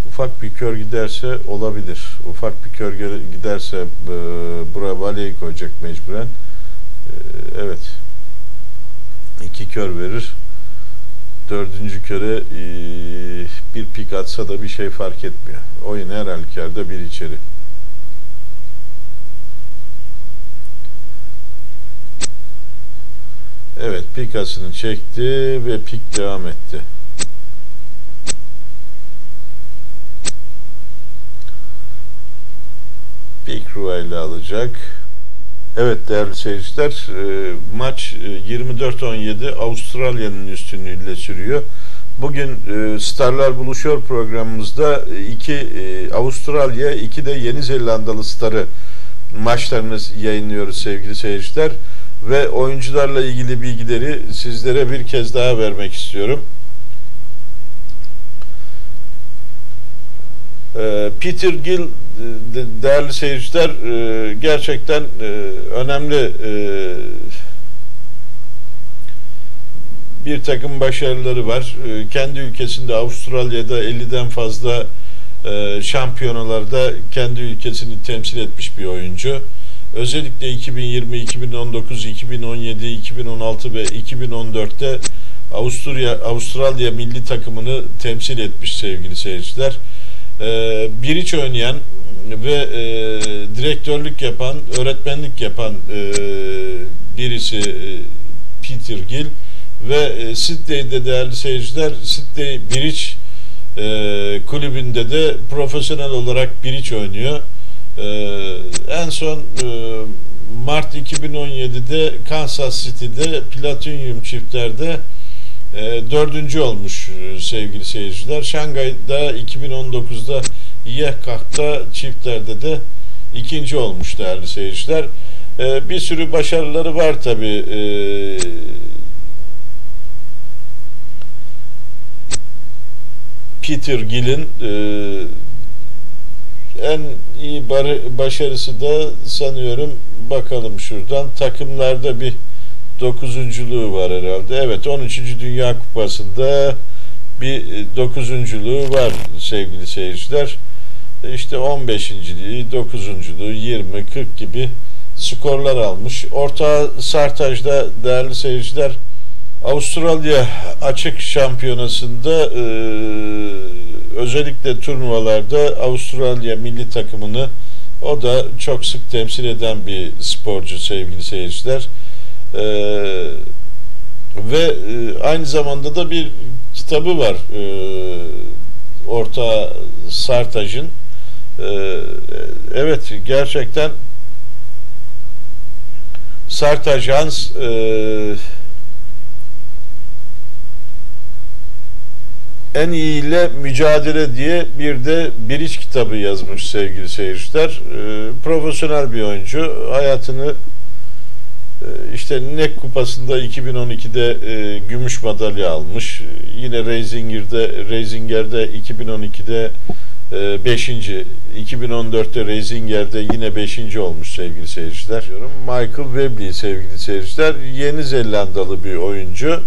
Ufak bir kör giderse olabilir. Ufak bir kör giderse e, buraya valyeyi koyacak mecburen. E, evet. İki kör verir. Dördüncü köre e, bir pik atsa da bir şey fark etmiyor. Oyun her halükarda bir içeri. Evet pikasını çekti ve pik devam etti. Pik ile alacak. Evet değerli seyirciler e, maç 24-17 e, Avustralya'nın üstünlüğüyle sürüyor. Bugün e, Starlar Buluşuyor programımızda iki Avustralya, iki de Yeni Zelandalı starı maçlarını yayınlıyoruz sevgili seyirciler ve oyuncularla ilgili bilgileri sizlere bir kez daha vermek istiyorum. Ee, Peter Gill değerli seyirciler e, gerçekten e, önemli e, bir takım başarıları var. Kendi ülkesinde Avustralya'da 50'den fazla şampiyonalarda kendi ülkesini temsil etmiş bir oyuncu. Özellikle 2020, 2019, 2017, 2016 ve 2014'te Avusturya, Avustralya milli takımını temsil etmiş sevgili seyirciler. Ee, bir oynayan ve e, direktörlük yapan, öğretmenlik yapan e, birisi e, Peter Gill ve e, Sydney'de değerli seyirciler Sydney Bridge e, kulübünde de profesyonel olarak biriç oynuyor. Ee, en son e, Mart 2017'de Kansas City'de Platinum çiftlerde e, dördüncü olmuş e, sevgili seyirciler. Şangay'da 2019'da Yehkak'ta çiftlerde de ikinci olmuş değerli seyirciler. E, bir sürü başarıları var tabi. E, Peter Gill'in e, en iyi başarısı da sanıyorum bakalım şuradan takımlarda bir dokuzunculuğu var herhalde. Evet 13. Dünya Kupası'nda bir dokuzunculuğu var sevgili seyirciler. İşte 15.liği, 9.luğu, 20, 40 gibi skorlar almış. Orta Sartaj'da değerli seyirciler Avustralya açık şampiyonasında e, özellikle turnuvalarda Avustralya milli takımını o da çok sık temsil eden bir sporcu sevgili seyirciler. E, ve e, aynı zamanda da bir kitabı var e, Orta Sartaj'ın. E, evet gerçekten Sartajans e, en iyiyle mücadele diye bir de bir iç kitabı yazmış sevgili seyirciler. E, profesyonel bir oyuncu. Hayatını e, işte NEC kupasında 2012'de e, gümüş madalya almış. Yine Reisinger'de Reisinger'de 2012'de 5. 2014'te Reisinger'de yine 5. olmuş sevgili seyirciler. Michael Webley sevgili seyirciler. Yeni Zelandalı bir oyuncu.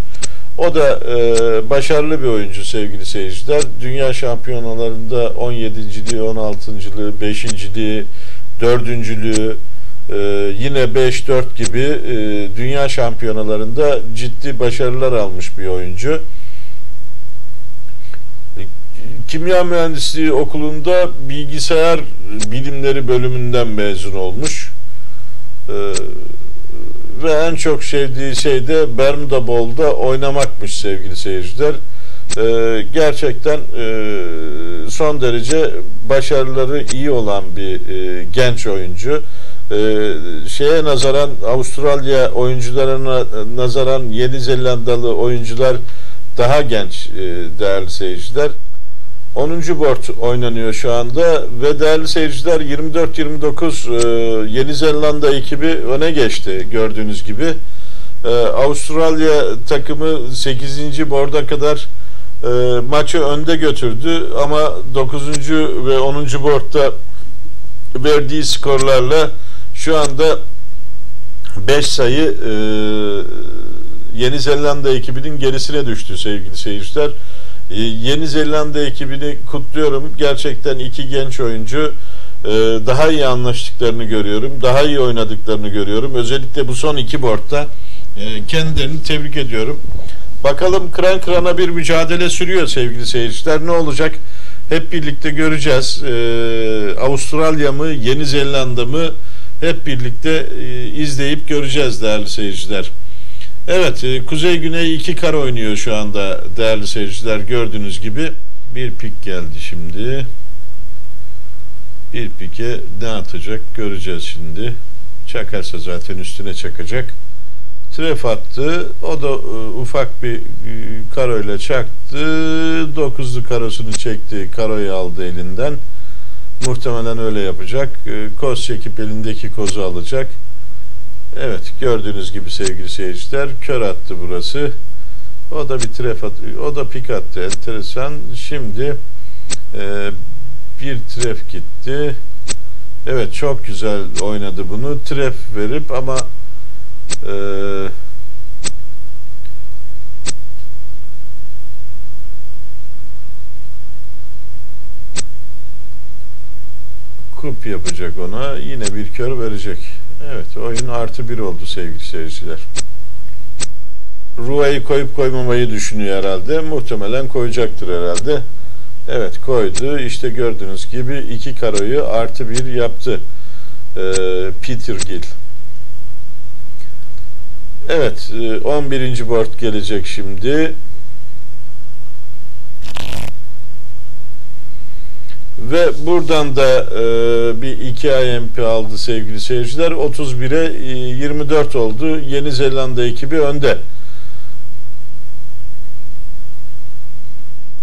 O da e, başarılı bir oyuncu sevgili seyirciler. Dünya şampiyonalarında 17.liği, 16.liği, 5.liği, 4.lüğü, e, yine 5-4 gibi e, dünya şampiyonalarında ciddi başarılar almış bir oyuncu. Kimya Mühendisliği Okulu'nda bilgisayar bilimleri bölümünden mezun olmuş. E, ve en çok sevdiği şey de Bermuda Bowl'da oynamakmış sevgili seyirciler. Ee, gerçekten e, son derece başarıları iyi olan bir e, genç oyuncu. E, şeye nazaran Avustralya oyuncularına nazaran Yeni Zelandalı oyuncular daha genç e, değerli seyirciler. 10. board oynanıyor şu anda ve değerli seyirciler 24-29 e, Yeni Zelanda ekibi öne geçti gördüğünüz gibi. E, Avustralya takımı 8. board'a kadar e, maçı önde götürdü ama 9. ve 10. board'da verdiği skorlarla şu anda 5 sayı Yeni Zelanda ekibinin gerisine düştü sevgili seyirciler. E, Yeni Zelanda ekibini kutluyorum. Gerçekten iki genç oyuncu e, daha iyi anlaştıklarını görüyorum. Daha iyi oynadıklarını görüyorum. Özellikle bu son iki boardta e, kendilerini tebrik ediyorum. Bakalım kıran kırana bir mücadele sürüyor sevgili seyirciler. Ne olacak? Hep birlikte göreceğiz. Ee, Avustralya mı, Yeni Zelanda mı hep birlikte e, izleyip göreceğiz değerli seyirciler. Evet, e, Kuzey Güney iki kar oynuyor şu anda değerli seyirciler. Gördüğünüz gibi bir pik geldi şimdi. Bir pike ne atacak göreceğiz şimdi. Çakarsa zaten üstüne çakacak tref attı. O da e, ufak bir e, karoyla çaktı. Dokuzlu karosunu çekti. Karoyu aldı elinden. Muhtemelen öyle yapacak. E, koz çekip elindeki kozu alacak. Evet gördüğünüz gibi sevgili seyirciler kör attı burası. O da bir tref attı. O da pik attı. Enteresan. Şimdi e, bir tref gitti. Evet çok güzel oynadı bunu. Tref verip ama ee, kup yapacak ona. Yine bir kör verecek. Evet oyun artı bir oldu sevgili seyirciler. Ruva'yı koyup koymamayı düşünüyor herhalde. Muhtemelen koyacaktır herhalde. Evet koydu. İşte gördüğünüz gibi iki karoyu artı bir yaptı. Ee, Peter Gill. Evet, 11. E, board gelecek şimdi. Ve buradan da e, bir 2 IMP aldı sevgili seyirciler. 31'e e, 24 oldu. Yeni Zelanda ekibi önde.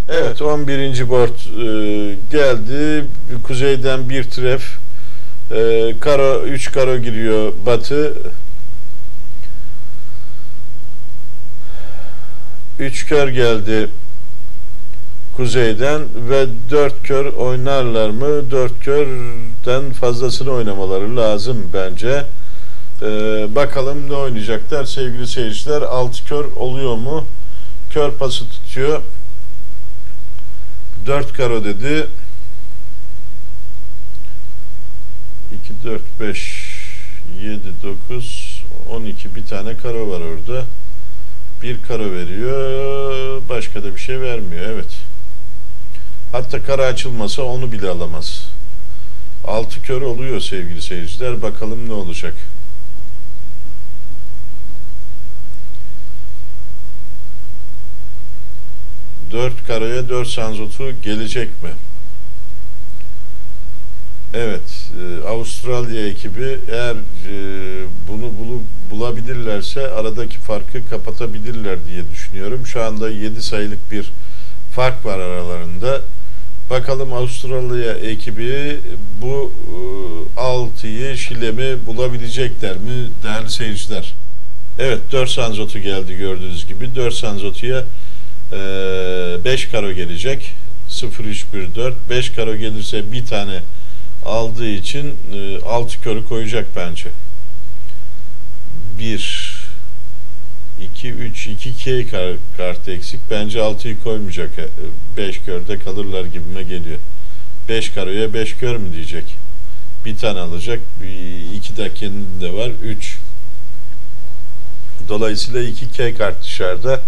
Evet 11. board e, geldi. Kuzeyden bir tref. E, karo 3 karo giriyor Batı. 3 kör geldi kuzeyden ve 4 kör oynarlar mı? 4 körden fazlasını oynamaları lazım bence. Ee, bakalım ne oynayacaklar sevgili seyirciler. 6 kör oluyor mu? Kör pası tutuyor. 4 karo dedi. 2, 4, 5, 7, 9, 12 bir tane karo var orada bir kara veriyor. Başka da bir şey vermiyor. Evet. Hatta kara açılmasa onu bile alamaz. Altı kör oluyor sevgili seyirciler. Bakalım ne olacak. Dört karaya dört sanzotu gelecek mi? Evet, e, Avustralya ekibi eğer e, bunu bulup bulabilirlerse aradaki farkı kapatabilirler diye düşünüyorum. Şu anda 7 sayılık bir fark var aralarında. Bakalım Avustralya ekibi bu e, 6'yı Şilem'i bulabilecekler mi değerli seyirciler? Evet 4 sanzotu geldi gördüğünüz gibi. 4 sanzotuya 5 e, karo gelecek. 0 3 1 4 5 karo gelirse bir tane aldığı için e, 6 körü koyacak bence. 1 2 3 2 K kar, kartı eksik. Bence 6'yı koymayacak. 5 e, körde kalırlar gibime geliyor. 5 karoya 5 kör mü diyecek. Bir tane alacak. 2 de kendinde var. 3 Dolayısıyla 2 K kart dışarıda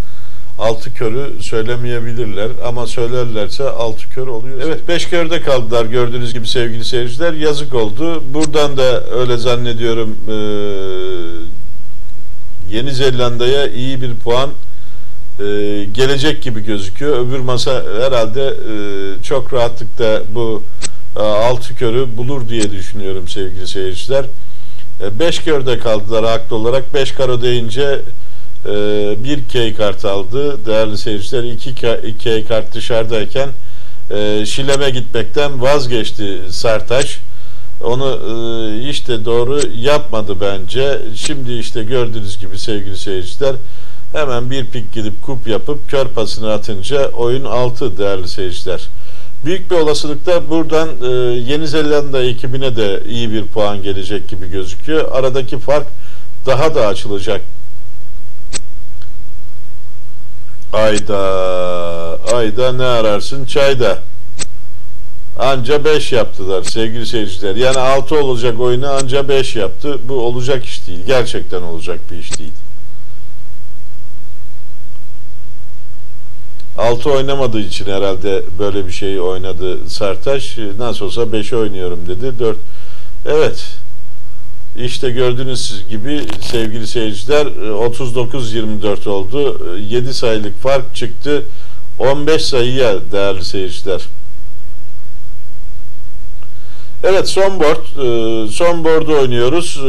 altı körü söylemeyebilirler ama söylerlerse altı kör oluyor. Evet beş körde kaldılar gördüğünüz gibi sevgili seyirciler. Yazık oldu. Buradan da öyle zannediyorum e, Yeni Zelanda'ya iyi bir puan e, gelecek gibi gözüküyor. Öbür masa herhalde e, çok rahatlıkla bu e, altı körü bulur diye düşünüyorum sevgili seyirciler. 5 e, körde kaldılar haklı olarak. 5 karo deyince ee, bir K kart aldı. Değerli seyirciler iki K, K kart dışarıdayken e, Şilem'e gitmekten vazgeçti Sertaş. Onu e, işte doğru yapmadı bence. Şimdi işte gördüğünüz gibi sevgili seyirciler hemen bir pik gidip kup yapıp kör pasını atınca oyun 6 değerli seyirciler. Büyük bir olasılıkla buradan e, Yeni Zelanda ekibine de iyi bir puan gelecek gibi gözüküyor. Aradaki fark daha da açılacak. Ayda, ayda ne ararsın? Çayda. Anca 5 yaptılar sevgili seyirciler. Yani 6 olacak oyunu anca 5 yaptı. Bu olacak iş değil. Gerçekten olacak bir iş değil. 6 oynamadığı için herhalde böyle bir şey oynadı Sertaş. Nasıl olsa 5 oynuyorum dedi. 4 Evet. İşte gördüğünüz gibi sevgili seyirciler 39-24 oldu. 7 sayılık fark çıktı. 15 sayıya değerli seyirciler. Evet son board. Son board'u oynuyoruz.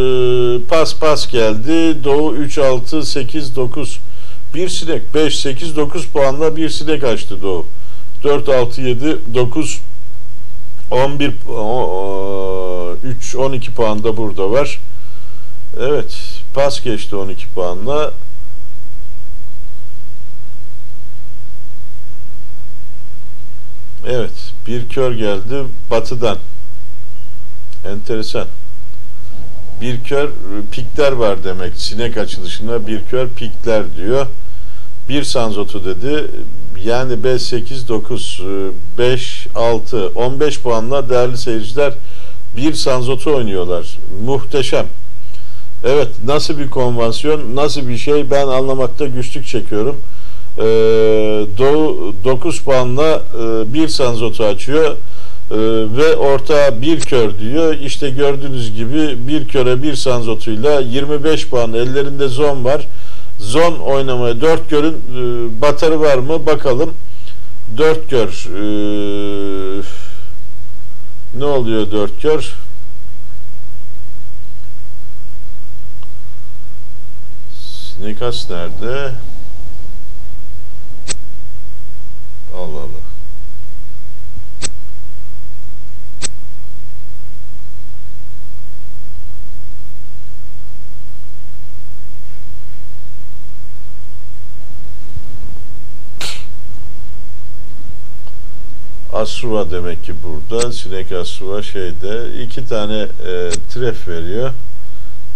Pas pas geldi. Doğu 3, 6, 8, 9 bir sinek 5, 8, 9 puanla bir sinek açtı Doğu. 4, 6, 7, 9, 11, 3, 12 puan da burada var. Evet. Pas geçti 12 puanla. Evet. Bir kör geldi batıdan. Enteresan. Bir kör pikler var demek. Sinek açılışına bir kör pikler diyor. Bir sanzotu dedi. Yani 5, 8, 9, 5, 6, 15 puanla değerli seyirciler bir sanzotu oynuyorlar. Muhteşem. Evet nasıl bir konvansiyon, nasıl bir şey ben anlamakta güçlük çekiyorum. Ee, Doğu 9 puanla e, bir sanzotu açıyor e, ve orta bir kör diyor. İşte gördüğünüz gibi bir köre bir sanzotuyla 25 puan ellerinde zon var. Zon oynamaya dört görün e, batarı var mı? Bakalım. Dört gör e, ne oluyor dört gör Snikas nerede? Allah Allah Asruva demek ki burada. Sinek Asruva şeyde. iki tane e, tref veriyor.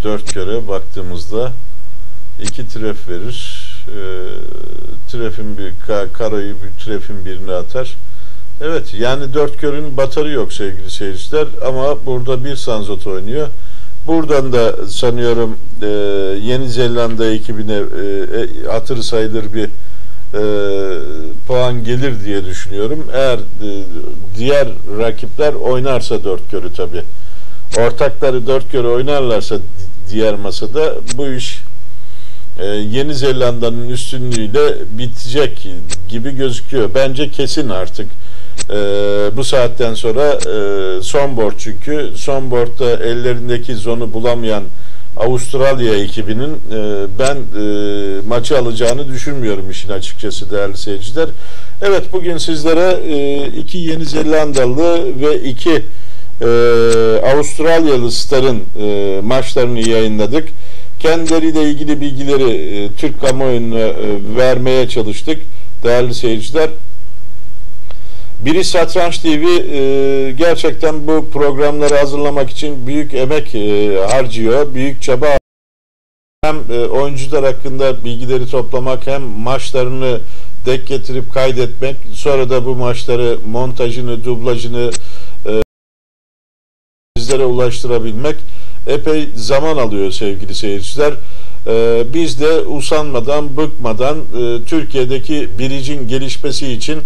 Dört köre baktığımızda iki tref verir. E, trefin bir karoyu bir trefin birini atar. Evet yani dört körün batarı yok sevgili seyirciler ama burada bir Sanzot oynuyor. Buradan da sanıyorum e, Yeni Zelanda ekibine e, e, hatır sayılır bir e, puan gelir diye düşünüyorum. Eğer e, diğer rakipler oynarsa dört körü tabi. Ortakları dört körü oynarlarsa diğer masada bu iş e, Yeni Zelanda'nın üstünlüğüyle bitecek gibi gözüküyor. Bence kesin artık. E, bu saatten sonra e, son board çünkü son boardda ellerindeki zonu bulamayan Avustralya ekibinin e, ben e, maçı alacağını düşünmüyorum işin açıkçası değerli seyirciler. Evet bugün sizlere e, iki Yeni Zelandalı ve iki e, Avustralyalı starın e, maçlarını yayınladık. Kendileriyle ilgili bilgileri e, Türk kamuoyuna e, vermeye çalıştık değerli seyirciler. Biri Satranç TV e, gerçekten bu programları hazırlamak için büyük emek e, harcıyor, büyük çaba hem e, oyuncular hakkında bilgileri toplamak hem maçlarını dek getirip kaydetmek sonra da bu maçları montajını, dublajını e, bizlere ulaştırabilmek epey zaman alıyor sevgili seyirciler. E, biz de usanmadan, bıkmadan e, Türkiye'deki biricin gelişmesi için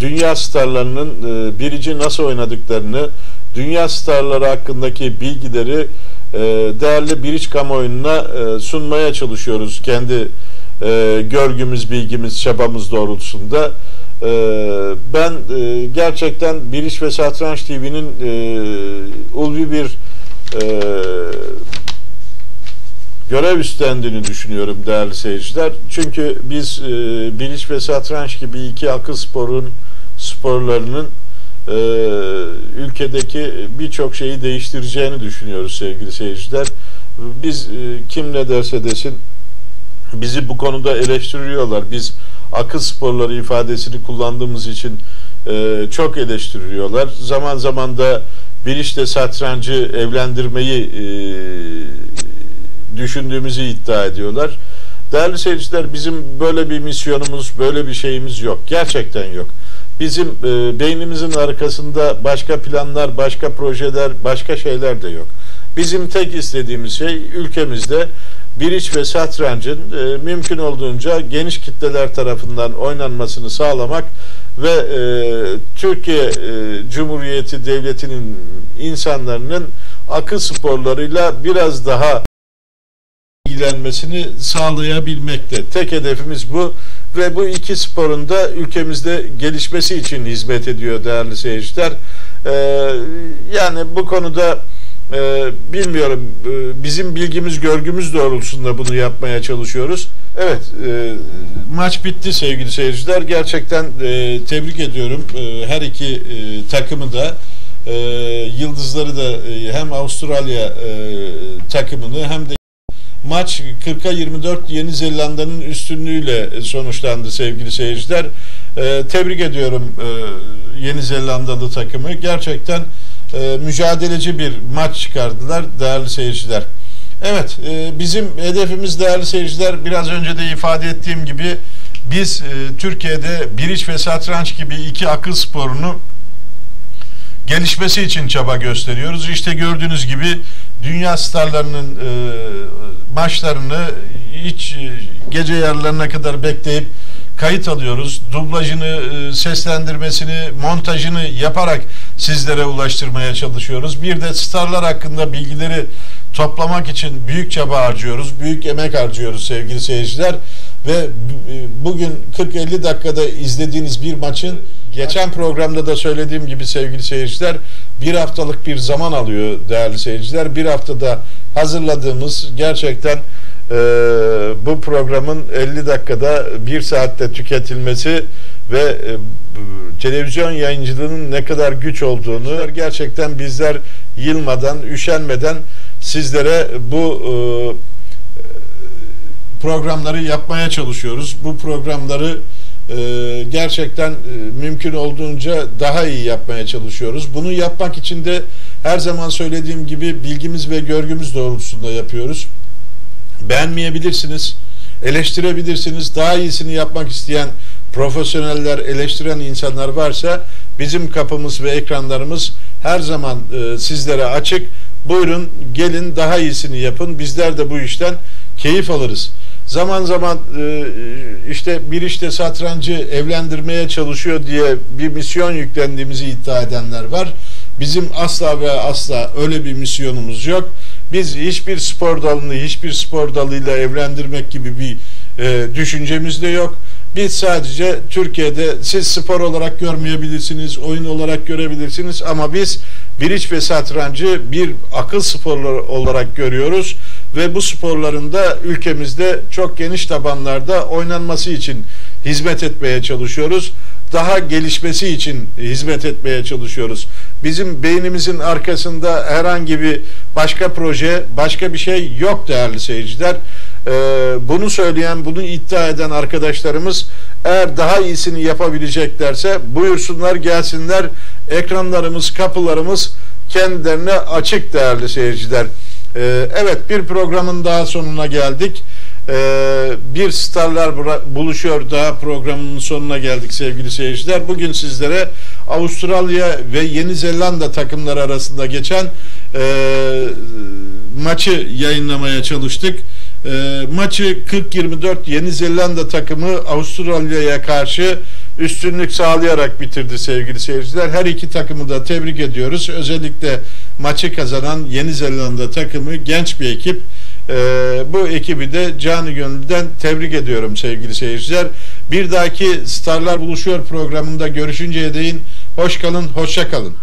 dünya starlarının e, birici nasıl oynadıklarını, dünya starları hakkındaki bilgileri e, değerli biriç kamuoyuna e, sunmaya çalışıyoruz kendi e, görgümüz, bilgimiz, çabamız doğrultusunda. E, ben e, gerçekten Biriç ve Satranç TV'nin e, ulvi bir e, görev üstlendiğini düşünüyorum değerli seyirciler. Çünkü biz e, Biliş ve Satranç gibi iki akıl sporun sporlarının e, ülkedeki birçok şeyi değiştireceğini düşünüyoruz sevgili seyirciler. Biz e, kim ne derse desin bizi bu konuda eleştiriyorlar. Biz akıl sporları ifadesini kullandığımız için e, çok eleştiriyorlar. Zaman zaman da bir işte satrancı evlendirmeyi e, düşündüğümüzü iddia ediyorlar. Değerli seyirciler bizim böyle bir misyonumuz, böyle bir şeyimiz yok. Gerçekten yok. Bizim e, beynimizin arkasında başka planlar, başka projeler, başka şeyler de yok. Bizim tek istediğimiz şey ülkemizde biriç ve satrancın e, mümkün olduğunca geniş kitleler tarafından oynanmasını sağlamak ve e, Türkiye e, Cumhuriyeti Devleti'nin insanların akıl sporlarıyla biraz daha ilgilenmesini sağlayabilmekte. Tek hedefimiz bu ve bu iki sporun da ülkemizde gelişmesi için hizmet ediyor değerli seyirciler. Ee, yani bu konuda e, bilmiyorum e, bizim bilgimiz görgümüz doğrultusunda bunu yapmaya çalışıyoruz. Evet e, maç bitti sevgili seyirciler. Gerçekten e, tebrik ediyorum e, her iki e, takımı da e, yıldızları da e, hem Avustralya e, takımını hem de maç 40'a 24 Yeni Zelanda'nın üstünlüğüyle sonuçlandı sevgili seyirciler. E, tebrik ediyorum e, Yeni Zelandalı takımı. Gerçekten e, mücadeleci bir maç çıkardılar değerli seyirciler. Evet e, bizim hedefimiz değerli seyirciler biraz önce de ifade ettiğim gibi biz e, Türkiye'de biriç ve satranç gibi iki akıl sporunu gelişmesi için çaba gösteriyoruz. İşte gördüğünüz gibi dünya starlarının e, maçlarını hiç e, gece yarılarına kadar bekleyip kayıt alıyoruz. Dublajını, e, seslendirmesini, montajını yaparak sizlere ulaştırmaya çalışıyoruz. Bir de starlar hakkında bilgileri toplamak için büyük çaba harcıyoruz, büyük emek harcıyoruz sevgili seyirciler. Ve e, bugün 40-50 dakikada izlediğiniz bir maçın geçen programda da söylediğim gibi sevgili seyirciler bir haftalık bir zaman alıyor değerli seyirciler. Bir haftada hazırladığımız gerçekten e, bu programın 50 dakikada bir saatte tüketilmesi ve e, televizyon yayıncılığının ne kadar güç olduğunu gerçekten bizler yılmadan, üşenmeden sizlere bu e, programları yapmaya çalışıyoruz. Bu programları e, gerçekten e, mümkün olduğunca daha iyi yapmaya çalışıyoruz. Bunu yapmak için de her zaman söylediğim gibi bilgimiz ve görgümüz doğrultusunda yapıyoruz. Beğenmeyebilirsiniz, eleştirebilirsiniz. Daha iyisini yapmak isteyen profesyoneller, eleştiren insanlar varsa bizim kapımız ve ekranlarımız her zaman e, sizlere açık. Buyurun gelin daha iyisini yapın. Bizler de bu işten keyif alırız. Zaman zaman e, işte bir işte satrancı evlendirmeye çalışıyor diye bir misyon yüklendiğimizi iddia edenler var. Bizim asla ve asla öyle bir misyonumuz yok. Biz hiçbir spor dalını hiçbir spor dalıyla evlendirmek gibi bir e, düşüncemiz de yok. Biz sadece Türkiye'de siz spor olarak görmeyebilirsiniz, oyun olarak görebilirsiniz ama biz biriç ve satrancı bir akıl sporları olarak görüyoruz ve bu sporların da ülkemizde çok geniş tabanlarda oynanması için hizmet etmeye çalışıyoruz. Daha gelişmesi için hizmet etmeye çalışıyoruz. Bizim beynimizin arkasında herhangi bir başka proje, başka bir şey yok değerli seyirciler. Ee, bunu söyleyen, bunu iddia eden arkadaşlarımız eğer daha iyisini yapabileceklerse buyursunlar gelsinler. Ekranlarımız, kapılarımız kendilerine açık değerli seyirciler. Ee, evet bir programın daha sonuna geldik. Ee, bir Starlar Buluşuyor daha programının sonuna geldik sevgili seyirciler. Bugün sizlere Avustralya ve Yeni Zelanda takımları arasında geçen e, maçı yayınlamaya çalıştık. E, maçı 40-24 Yeni Zelanda takımı Avustralya'ya karşı üstünlük sağlayarak bitirdi sevgili seyirciler. Her iki takımı da tebrik ediyoruz. Özellikle maçı kazanan Yeni Zelanda takımı genç bir ekip. Ee, bu ekibi de canı gönülden tebrik ediyorum sevgili seyirciler. Bir dahaki Starlar Buluşuyor programında görüşünceye değin hoş kalın, hoşça kalın.